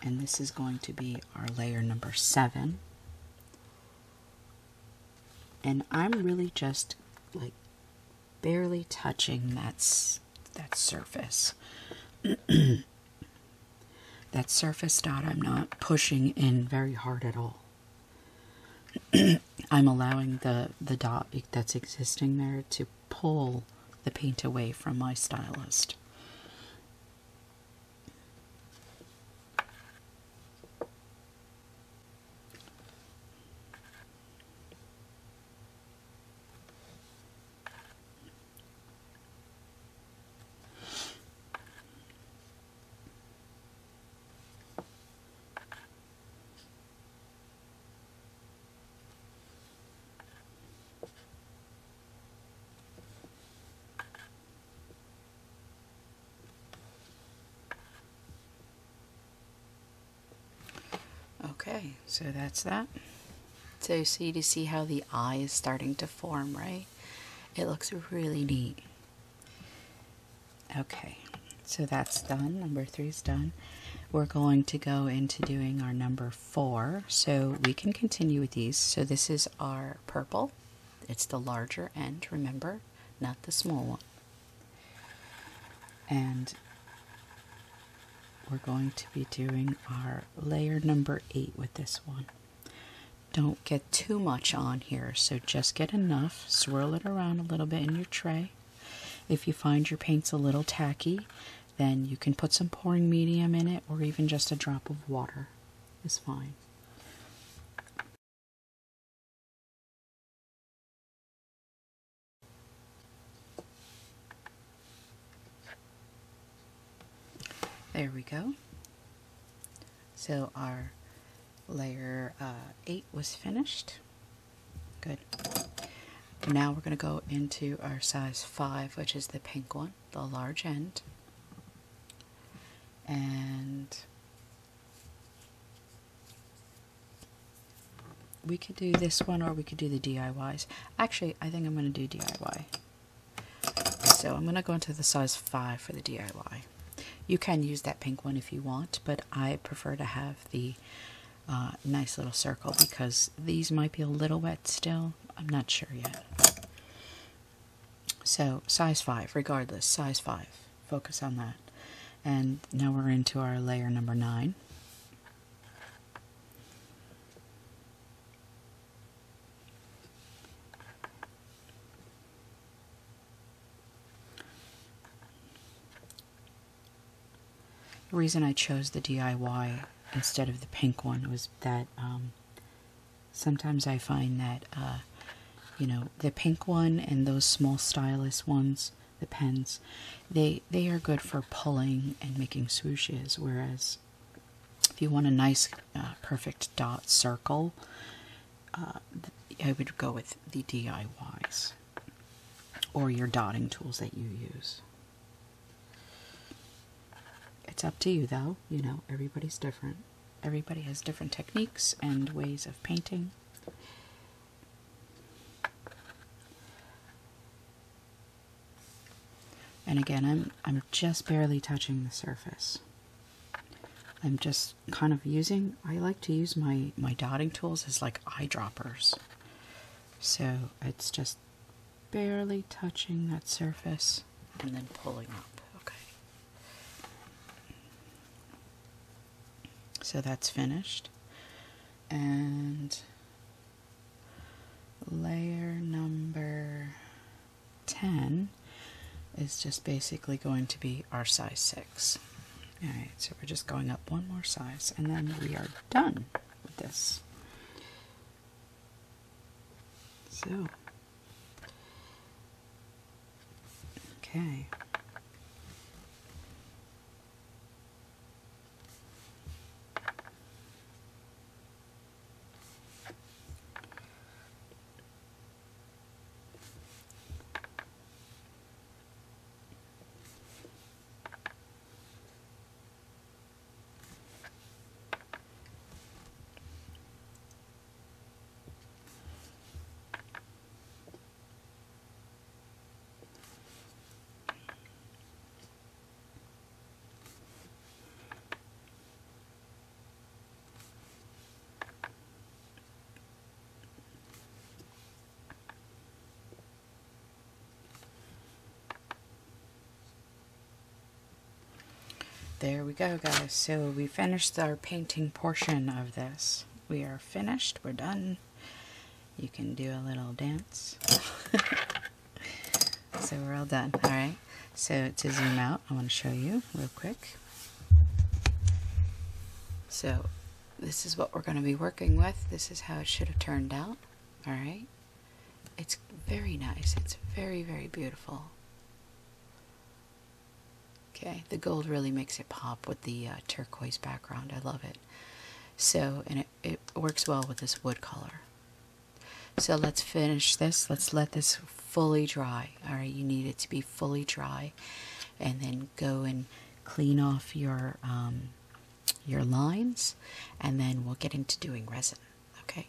And this is going to be our layer number 7. And I'm really just like barely touching that, that surface. that surface dot I'm not pushing in very hard at all. I'm allowing the, the dot that's existing there to pull the paint away from my stylist. Okay, so that's that. So you see to see how the eye is starting to form, right? It looks really neat. Okay, so that's done. Number three is done. We're going to go into doing our number four. So we can continue with these. So this is our purple. It's the larger end, remember, not the small one. And we're going to be doing our layer number eight with this one. Don't get too much on here, so just get enough. Swirl it around a little bit in your tray. If you find your paint's a little tacky, then you can put some pouring medium in it or even just a drop of water is fine. There we go. So our layer uh, 8 was finished. Good. Now we're going to go into our size 5, which is the pink one, the large end. And we could do this one or we could do the DIYs. Actually, I think I'm going to do DIY. So I'm going to go into the size 5 for the DIY. You can use that pink one if you want, but I prefer to have the uh, nice little circle because these might be a little wet still. I'm not sure yet. So, size 5, regardless, size 5. Focus on that. And now we're into our layer number 9. Reason I chose the DIY instead of the pink one was that um, sometimes I find that, uh, you know, the pink one and those small stylus ones, the pens, they, they are good for pulling and making swooshes, whereas if you want a nice, uh, perfect dot circle, uh, I would go with the DIYs or your dotting tools that you use. It's up to you, though. You know, everybody's different. Everybody has different techniques and ways of painting. And again, I'm I'm just barely touching the surface. I'm just kind of using, I like to use my, my dotting tools as like eyedroppers. So it's just barely touching that surface and then pulling up. Okay. So that's finished. And layer number 10 is just basically going to be our size 6. Alright, so we're just going up one more size and then we are done with this. So, okay. There we go, guys. So we finished our painting portion of this. We are finished. We're done. You can do a little dance. so we're all done. All right. So to zoom out, I want to show you real quick. So this is what we're going to be working with. This is how it should have turned out. All right. It's very nice. It's very, very beautiful. Okay, the gold really makes it pop with the uh, turquoise background. I love it. So, and it, it works well with this wood color. So let's finish this. Let's let this fully dry. All right, you need it to be fully dry. And then go and clean off your, um, your lines. And then we'll get into doing resin. Okay?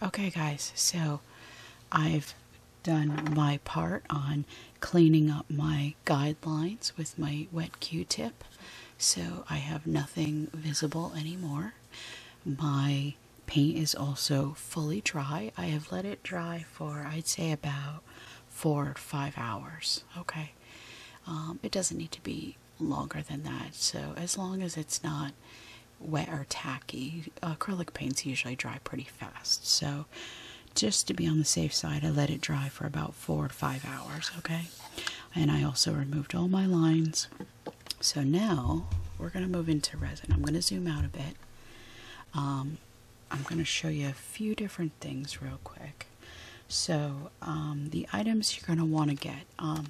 Okay, guys. So I've done my part on cleaning up my guidelines with my wet q-tip so I have nothing visible anymore. My paint is also fully dry. I have let it dry for I'd say about four or five hours. Okay. Um, it doesn't need to be longer than that. So as long as it's not wet or tacky, acrylic paints usually dry pretty fast. So just to be on the safe side, I let it dry for about four to five hours, okay? And I also removed all my lines. So now we're going to move into resin. I'm going to zoom out a bit. Um, I'm going to show you a few different things real quick. So um, the items you're going to want to get. Um,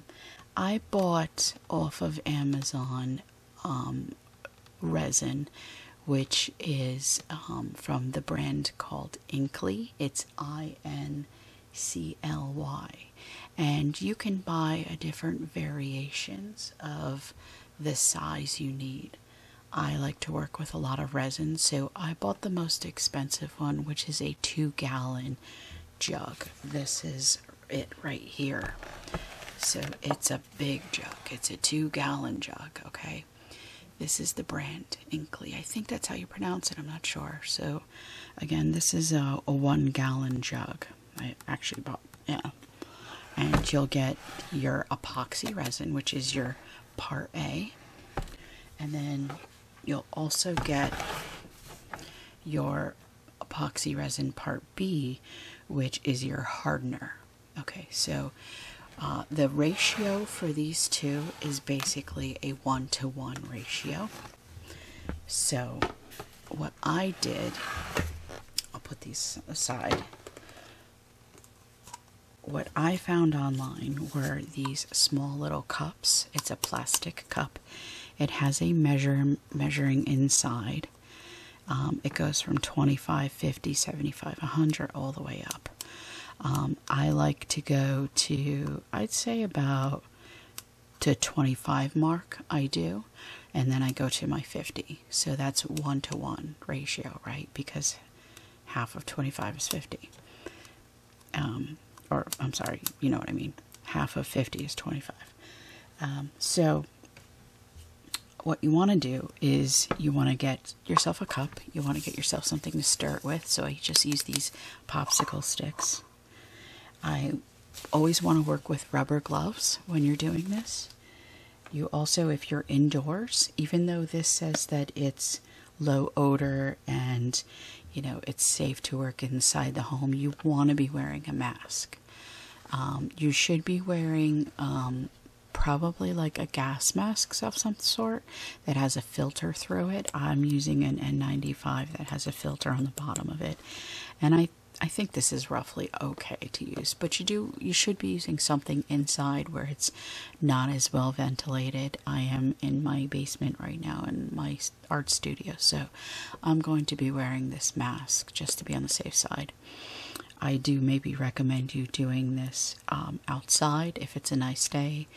I bought off of Amazon um, resin which is um, from the brand called Incly. It's I N C L Y. And you can buy a different variations of the size you need. I like to work with a lot of resin, so I bought the most expensive one, which is a two gallon jug. This is it right here. So it's a big jug. It's a two gallon jug, okay? This is the brand Incly. I think that's how you pronounce it. I'm not sure. So, again, this is a, a one gallon jug. I actually bought, yeah. And you'll get your epoxy resin, which is your part A. And then you'll also get your epoxy resin part B, which is your hardener. Okay, so uh, the ratio for these two is basically a one to one ratio. So, what I did, I'll put these aside. What I found online were these small little cups. It's a plastic cup. It has a measure measuring inside. Um, it goes from 25, 50, 75, 100 all the way up. Um, I like to go to, I'd say about to 25 mark, I do. And then I go to my 50. So that's one to one ratio, right? Because half of 25 is 50. Um, or, I'm sorry, you know what I mean. Half of 50 is 25. Um, so what you want to do is you want to get yourself a cup. You want to get yourself something to stir it with. So I just use these popsicle sticks. I always want to work with rubber gloves when you're doing this. You also, if you're indoors, even though this says that it's low odor and you know it's safe to work inside the home, you want to be wearing a mask. Um, you should be wearing um, probably like a gas mask of some sort that has a filter through it. I'm using an N95 that has a filter on the bottom of it, and I I think this is roughly okay to use, but you do you should be using something inside where it's not as well ventilated. I am in my basement right now in my art studio, so I'm going to be wearing this mask just to be on the safe side. I do maybe recommend you doing this um, outside if it's a nice day,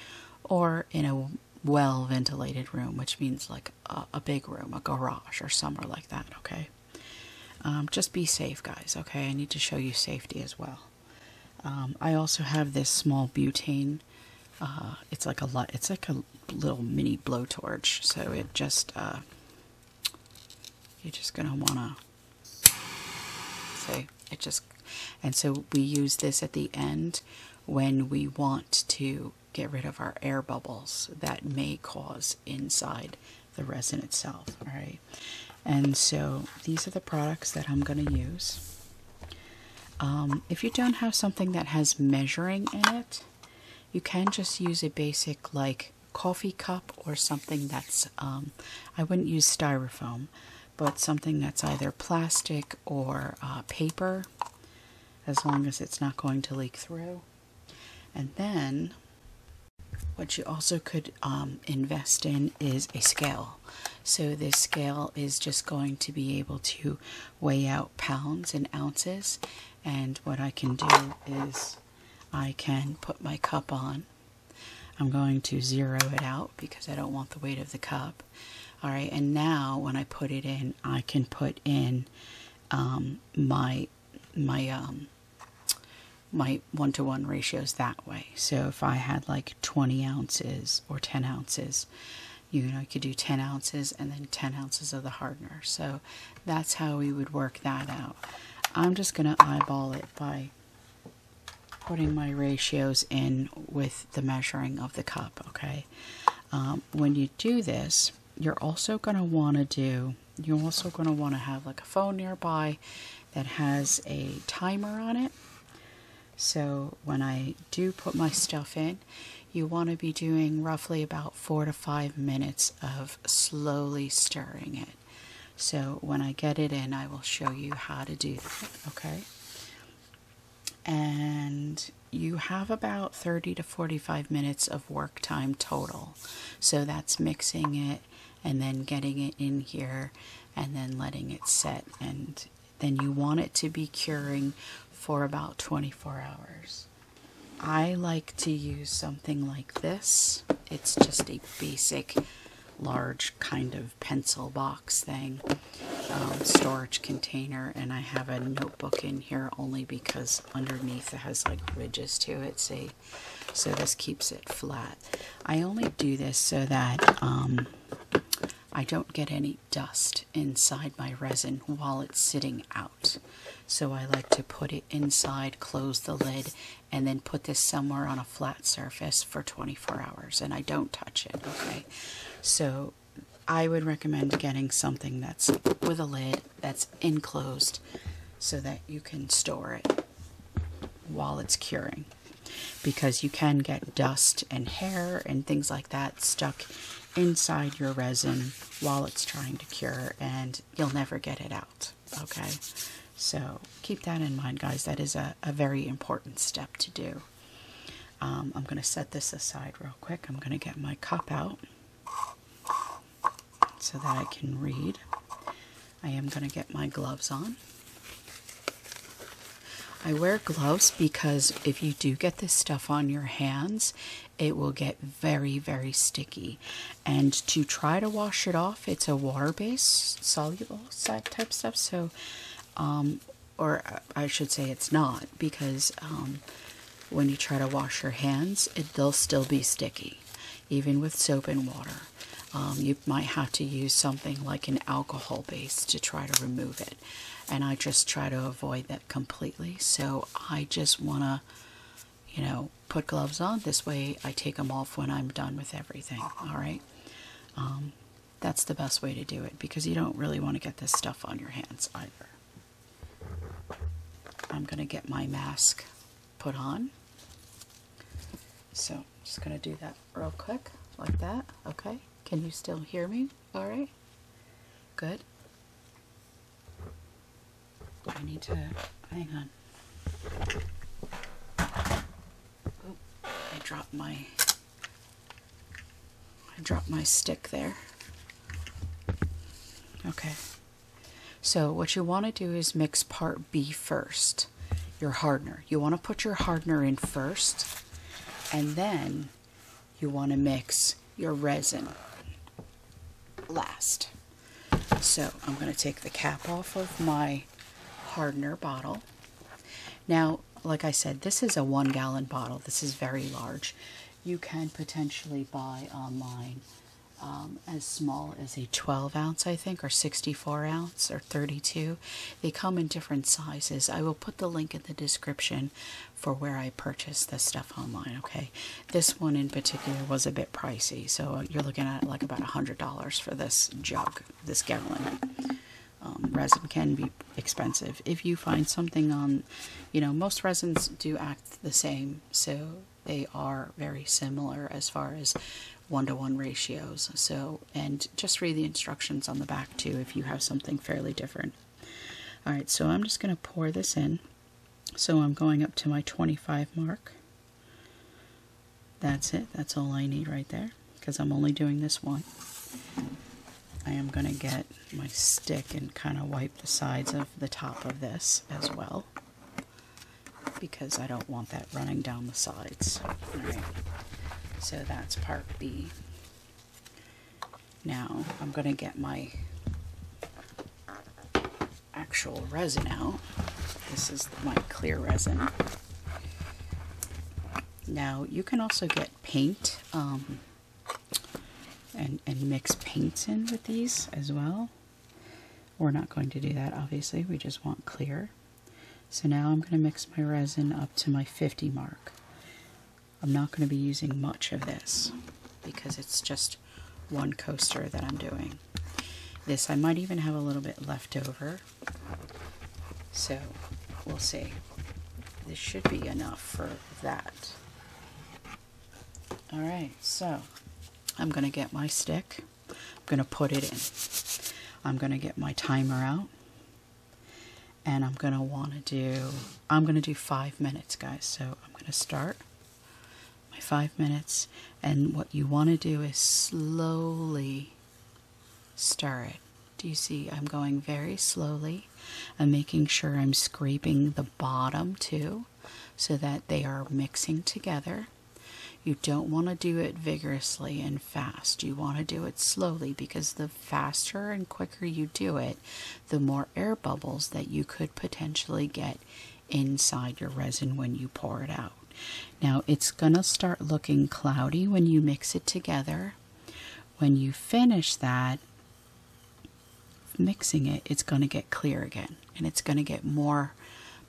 or in a well ventilated room, which means like a, a big room, a garage, or somewhere like that. Okay. Um, just be safe, guys, okay? I need to show you safety as well. Um, I also have this small butane. Uh, it's like a lot. It's like a little mini blowtorch. So it just uh, you're just gonna wanna say it just. And so we use this at the end when we want to get rid of our air bubbles that may cause inside the resin itself. All right. And so these are the products that I'm going to use. Um, if you don't have something that has measuring in it, you can just use a basic like coffee cup or something that's, um, I wouldn't use styrofoam, but something that's either plastic or uh, paper, as long as it's not going to leak through. And then what you also could um, invest in is a scale. So this scale is just going to be able to weigh out pounds and ounces. And what I can do is I can put my cup on. I'm going to zero it out because I don't want the weight of the cup. All right, and now when I put it in, I can put in um, my my um, my one to one ratios that way. So if I had like 20 ounces or 10 ounces, you know, I could do 10 ounces and then 10 ounces of the hardener. So that's how we would work that out. I'm just going to eyeball it by putting my ratios in with the measuring of the cup, okay? Um, when you do this, you're also going to want to do, you're also going to want to have like a phone nearby that has a timer on it. So when I do put my stuff in, you want to be doing roughly about four to five minutes of slowly stirring it. So when I get it in, I will show you how to do that, okay? And you have about 30 to 45 minutes of work time total. So that's mixing it and then getting it in here and then letting it set. And then you want it to be curing for about 24 hours. I like to use something like this. It's just a basic large kind of pencil box thing, um, storage container, and I have a notebook in here only because underneath it has like ridges to it, see? So this keeps it flat. I only do this so that um, I don't get any dust inside my resin while it's sitting out. So I like to put it inside, close the lid, and then put this somewhere on a flat surface for 24 hours. And I don't touch it, okay? So I would recommend getting something that's with a lid that's enclosed so that you can store it while it's curing. Because you can get dust and hair and things like that stuck inside your resin while it's trying to cure and you'll never get it out. Okay, so keep that in mind, guys. That is a, a very important step to do. Um, I'm going to set this aside real quick. I'm going to get my cup out so that I can read. I am going to get my gloves on. I wear gloves because if you do get this stuff on your hands, it will get very, very sticky. And to try to wash it off, it's a water-based, soluble type stuff. So, um, or I should say it's not, because um, when you try to wash your hands, it, they'll still be sticky, even with soap and water. um, you might have to use something like an alcohol base to try to remove it. And I just try to avoid that completely. So I just want to, you know, put gloves on. This way I take them off when I'm done with everything. All right. Um, that's the best way to do it because you don't really want to get this stuff on your hands either. I'm going to get my mask put on. So, I'm just going to do that real quick, like that. Okay. Can you still hear me? All right. Good. I need to, hang on. Oop, I dropped my, I dropped my stick there. Okay. So what you want to do is mix part B first, your hardener. You want to put your hardener in first, and then you want to mix your resin last. So I'm going to take the cap off of my hardener bottle. Now, like I said, this is a one gallon bottle. This is very large. You can potentially buy online um, as small as a 12 ounce, I think, or 64 ounce or 32. They come in different sizes. I will put the link in the description for where I purchased this stuff online, okay? This one in particular was a bit pricey, so you're looking at like about $100 for this jug, this gallon. Um, resin can be expensive. If you find something on, you know, most resins do act the same, so they are very similar as far as one to one ratios. So, and just read the instructions on the back too if you have something fairly different. All right, so I'm just going to pour this in. So I'm going up to my 25 mark. That's it. That's all I need right there because I'm only doing this one. I am going to get my stick and kind of wipe the sides of the top of this as well because I don't want that running down the sides. All right. So that's part B. Now I'm going to get my actual resin out. This is my clear resin. Now you can also get paint um, and, and mix paints in with these as well. We're not going to do that obviously, we just want clear. So now I'm going to mix my resin up to my 50 mark. I'm not going to be using much of this because it's just one coaster that I'm doing. This, I might even have a little bit left over. So, we'll see. This should be enough for that. Alright, so I'm going to get my stick. I'm going to put it in. I'm going to get my timer out. And I'm going to want to do, I'm going to do five minutes, guys. So I'm going to start five minutes. And what you want to do is slowly stir it. Do you see? I'm going very slowly. I'm making sure I'm scraping the bottom too so that they are mixing together. You don't want to do it vigorously and fast. You want to do it slowly because the faster and quicker you do it, the more air bubbles that you could potentially get inside your resin when you pour it out. Now it's going to start looking cloudy when you mix it together. When you finish that, mixing it, it's going to get clear again and it's going to get more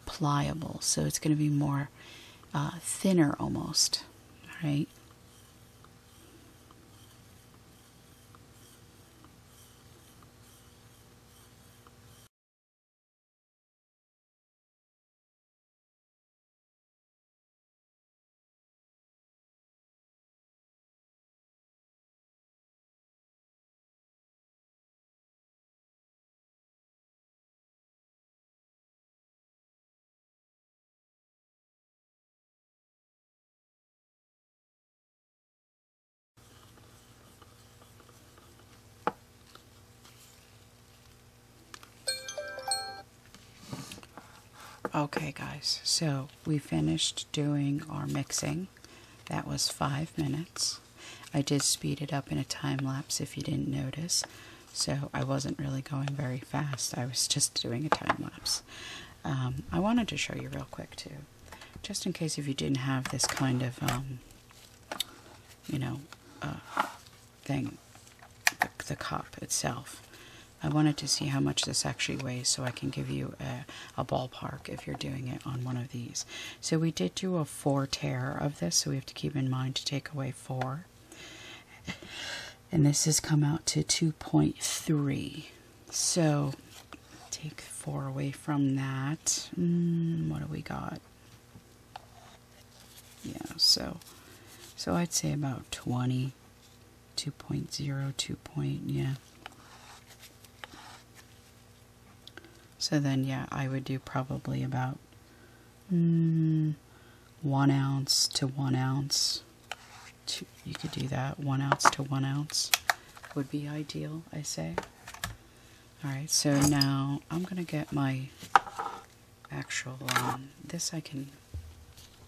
pliable. So it's going to be more uh, thinner almost, right? Okay, guys, so we finished doing our mixing. That was five minutes. I did speed it up in a time lapse if you didn't notice, so I wasn't really going very fast. I was just doing a time lapse. Um, I wanted to show you real quick too, just in case if you didn't have this kind of, um, you know, uh, thing make the cup itself. I wanted to see how much this actually weighs so I can give you a, a, ballpark if you're doing it on one of these. So we did do a four tare of this, so we have to keep in mind to take away four. And this has come out to 2.3. So take four away from that. Mm, what do we got? Yeah, so so I'd say about 20, 2.0, 2 point, yeah. So then, yeah, I would do probably about mm, one ounce to one ounce. Two, you could do that. One ounce to one ounce would be ideal, I say. Alright, so now I'm going to get my actual, um, this I can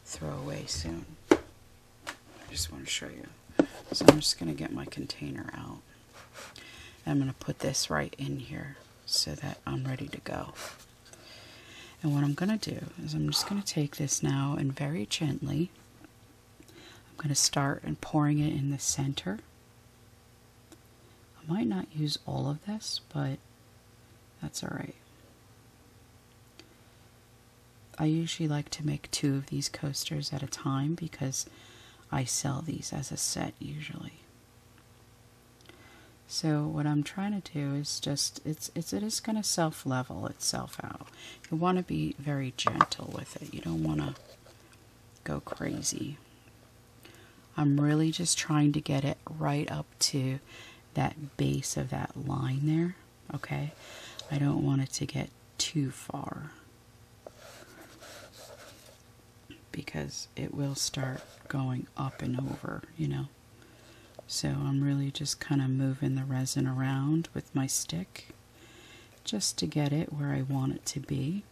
throw away soon. I just want to show you. So I'm just going to get my container out. I'm going to put this right in here so that I'm ready to go. And what I'm going to do is I'm just going to take this now and very gently, I'm going to start and pouring it in the center. I might not use all of this, but that's alright. I usually like to make two of these coasters at a time because I sell these as a set usually. So what I'm trying to do is just, it's, it's it is going to self-level itself out. You want to be very gentle with it. You don't want to go crazy. I'm really just trying to get it right up to that base of that line there, okay? I don't want it to get too far because it will start going up and over, you know. So I'm really just kind of moving the resin around with my stick just to get it where I want it to be.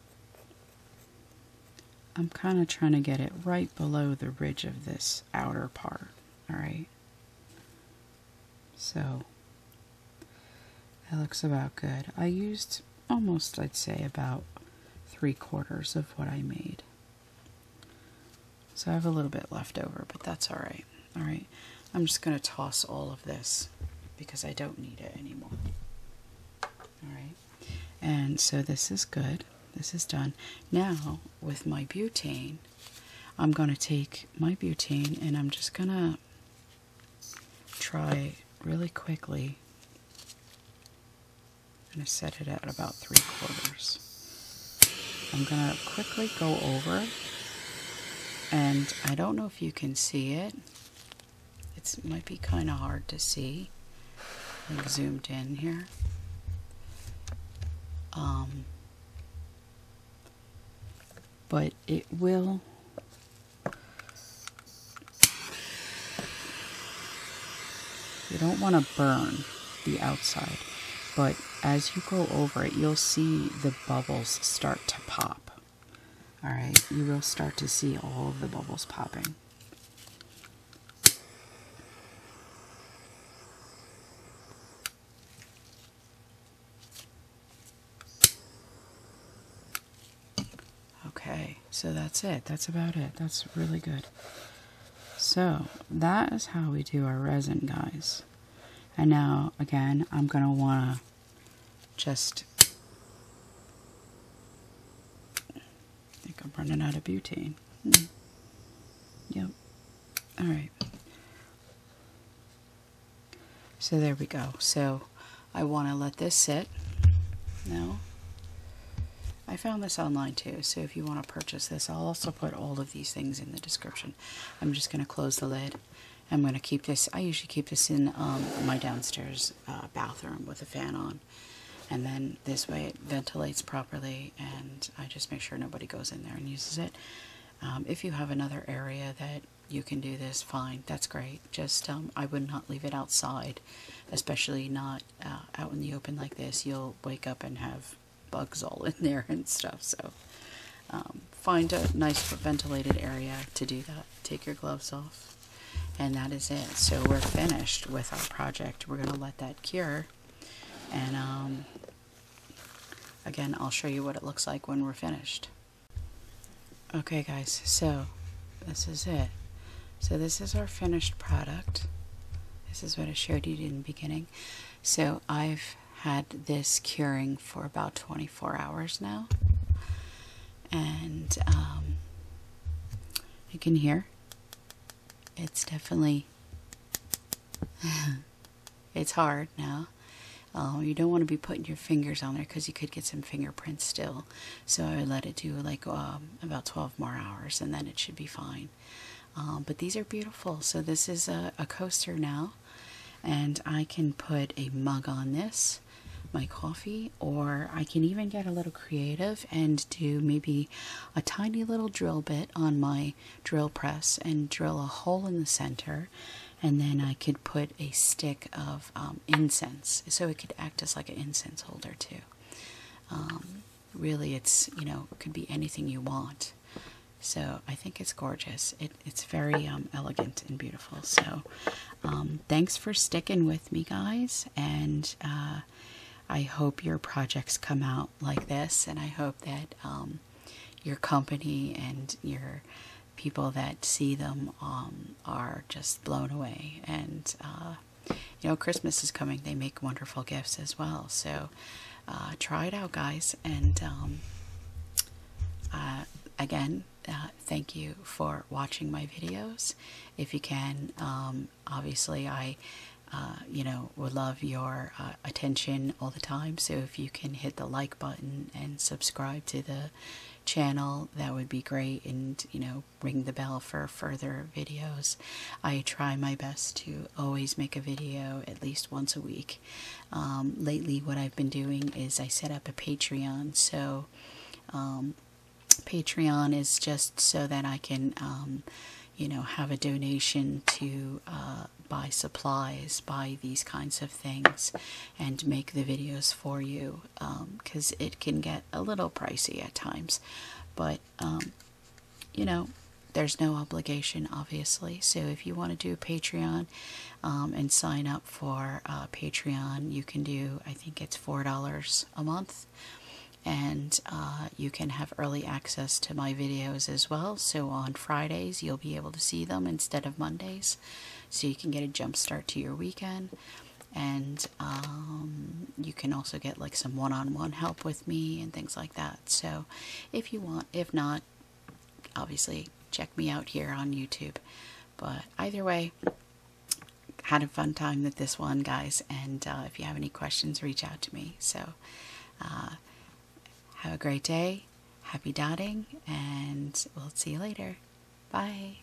I'm kind of trying to get it right below the ridge of this outer part, alright? So, that looks about good. I used almost, I'd say, about three quarters of what I made. So I have a little bit left over, but that's alright. Alright, I'm just going to toss all of this because I don't need it anymore. Alright, and so this is good. This is done. Now, with my butane, I'm going to take my butane and I'm just going to try really quickly. I'm going to set it at about three quarters. I'm going to quickly go over and I don't know if you can see it it might be kind of hard to see. Like zoomed in here. Um, but it will you don't want to burn the outside but as you go over it you'll see the bubbles start to pop all right you will start to see all of the bubbles popping So that's it. That's about it. That's really good. So that is how we do our resin, guys. And now, again, I'm going to want to just... I think I'm running out of butane. Hmm. Yep. Alright. So there we go. So I want to let this sit now. I found this online too, so if you want to purchase this, I'll also put all of these things in the description. I'm just going to close the lid. I'm going to keep this, I usually keep this in um, my downstairs uh, bathroom with a fan on. And then this way it ventilates properly and I just make sure nobody goes in there and uses it. Um, if you have another area that you can do this, fine, that's great. Just, um, I would not leave it outside, especially not uh, out in the open like this. You'll wake up and have bugs all in there and stuff. So um, find a nice ventilated area to do that. Take your gloves off. And that is it. So we're finished with our project. We're going to let that cure. And um, again, I'll show you what it looks like when we're finished. Okay guys, so this is it. So this is our finished product. This is what I showed you in the beginning. So I've had this curing for about 24 hours now. And um, you can hear it's definitely it's hard now. Um, you don't want to be putting your fingers on there because you could get some fingerprints still. So I would let it do like um, about 12 more hours and then it should be fine. Um, but these are beautiful. So this is a, a coaster now and I can put a mug on this my coffee or I can even get a little creative and do maybe a tiny little drill bit on my drill press and drill a hole in the center and then I could put a stick of um, incense so it could act as like an incense holder too um, really it's you know it could be anything you want so I think it's gorgeous. It, it's very um, elegant and beautiful. So um, thanks for sticking with me, guys. And uh, I hope your projects come out like this. And I hope that um, your company and your people that see them um, are just blown away. And, uh, you know, Christmas is coming. They make wonderful gifts as well. So uh, try it out, guys. And um, uh, again, uh, thank you for watching my videos. If you can, um, obviously I, uh, you know, would love your uh, attention all the time. So if you can hit the like button and subscribe to the channel, that would be great. And, you know, ring the bell for further videos. I try my best to always make a video at least once a week. Um, lately, what I've been doing is I set up a Patreon. So, um, Patreon is just so that I can, um, you know, have a donation to uh, buy supplies, buy these kinds of things, and make the videos for you because um, it can get a little pricey at times. But, um, you know, there's no obligation, obviously. So if you want to do Patreon um, and sign up for uh, Patreon, you can do, I think it's $4 a month and uh, you can have early access to my videos as well. So on Fridays, you'll be able to see them instead of Mondays, so you can get a jump start to your weekend. And um, you can also get like some one on one help with me and things like that. So if you want, if not, obviously check me out here on YouTube. But either way, had a fun time with this one, guys. And uh, if you have any questions, reach out to me. So, uh, have a great day. Happy dotting, and we'll see you later. Bye.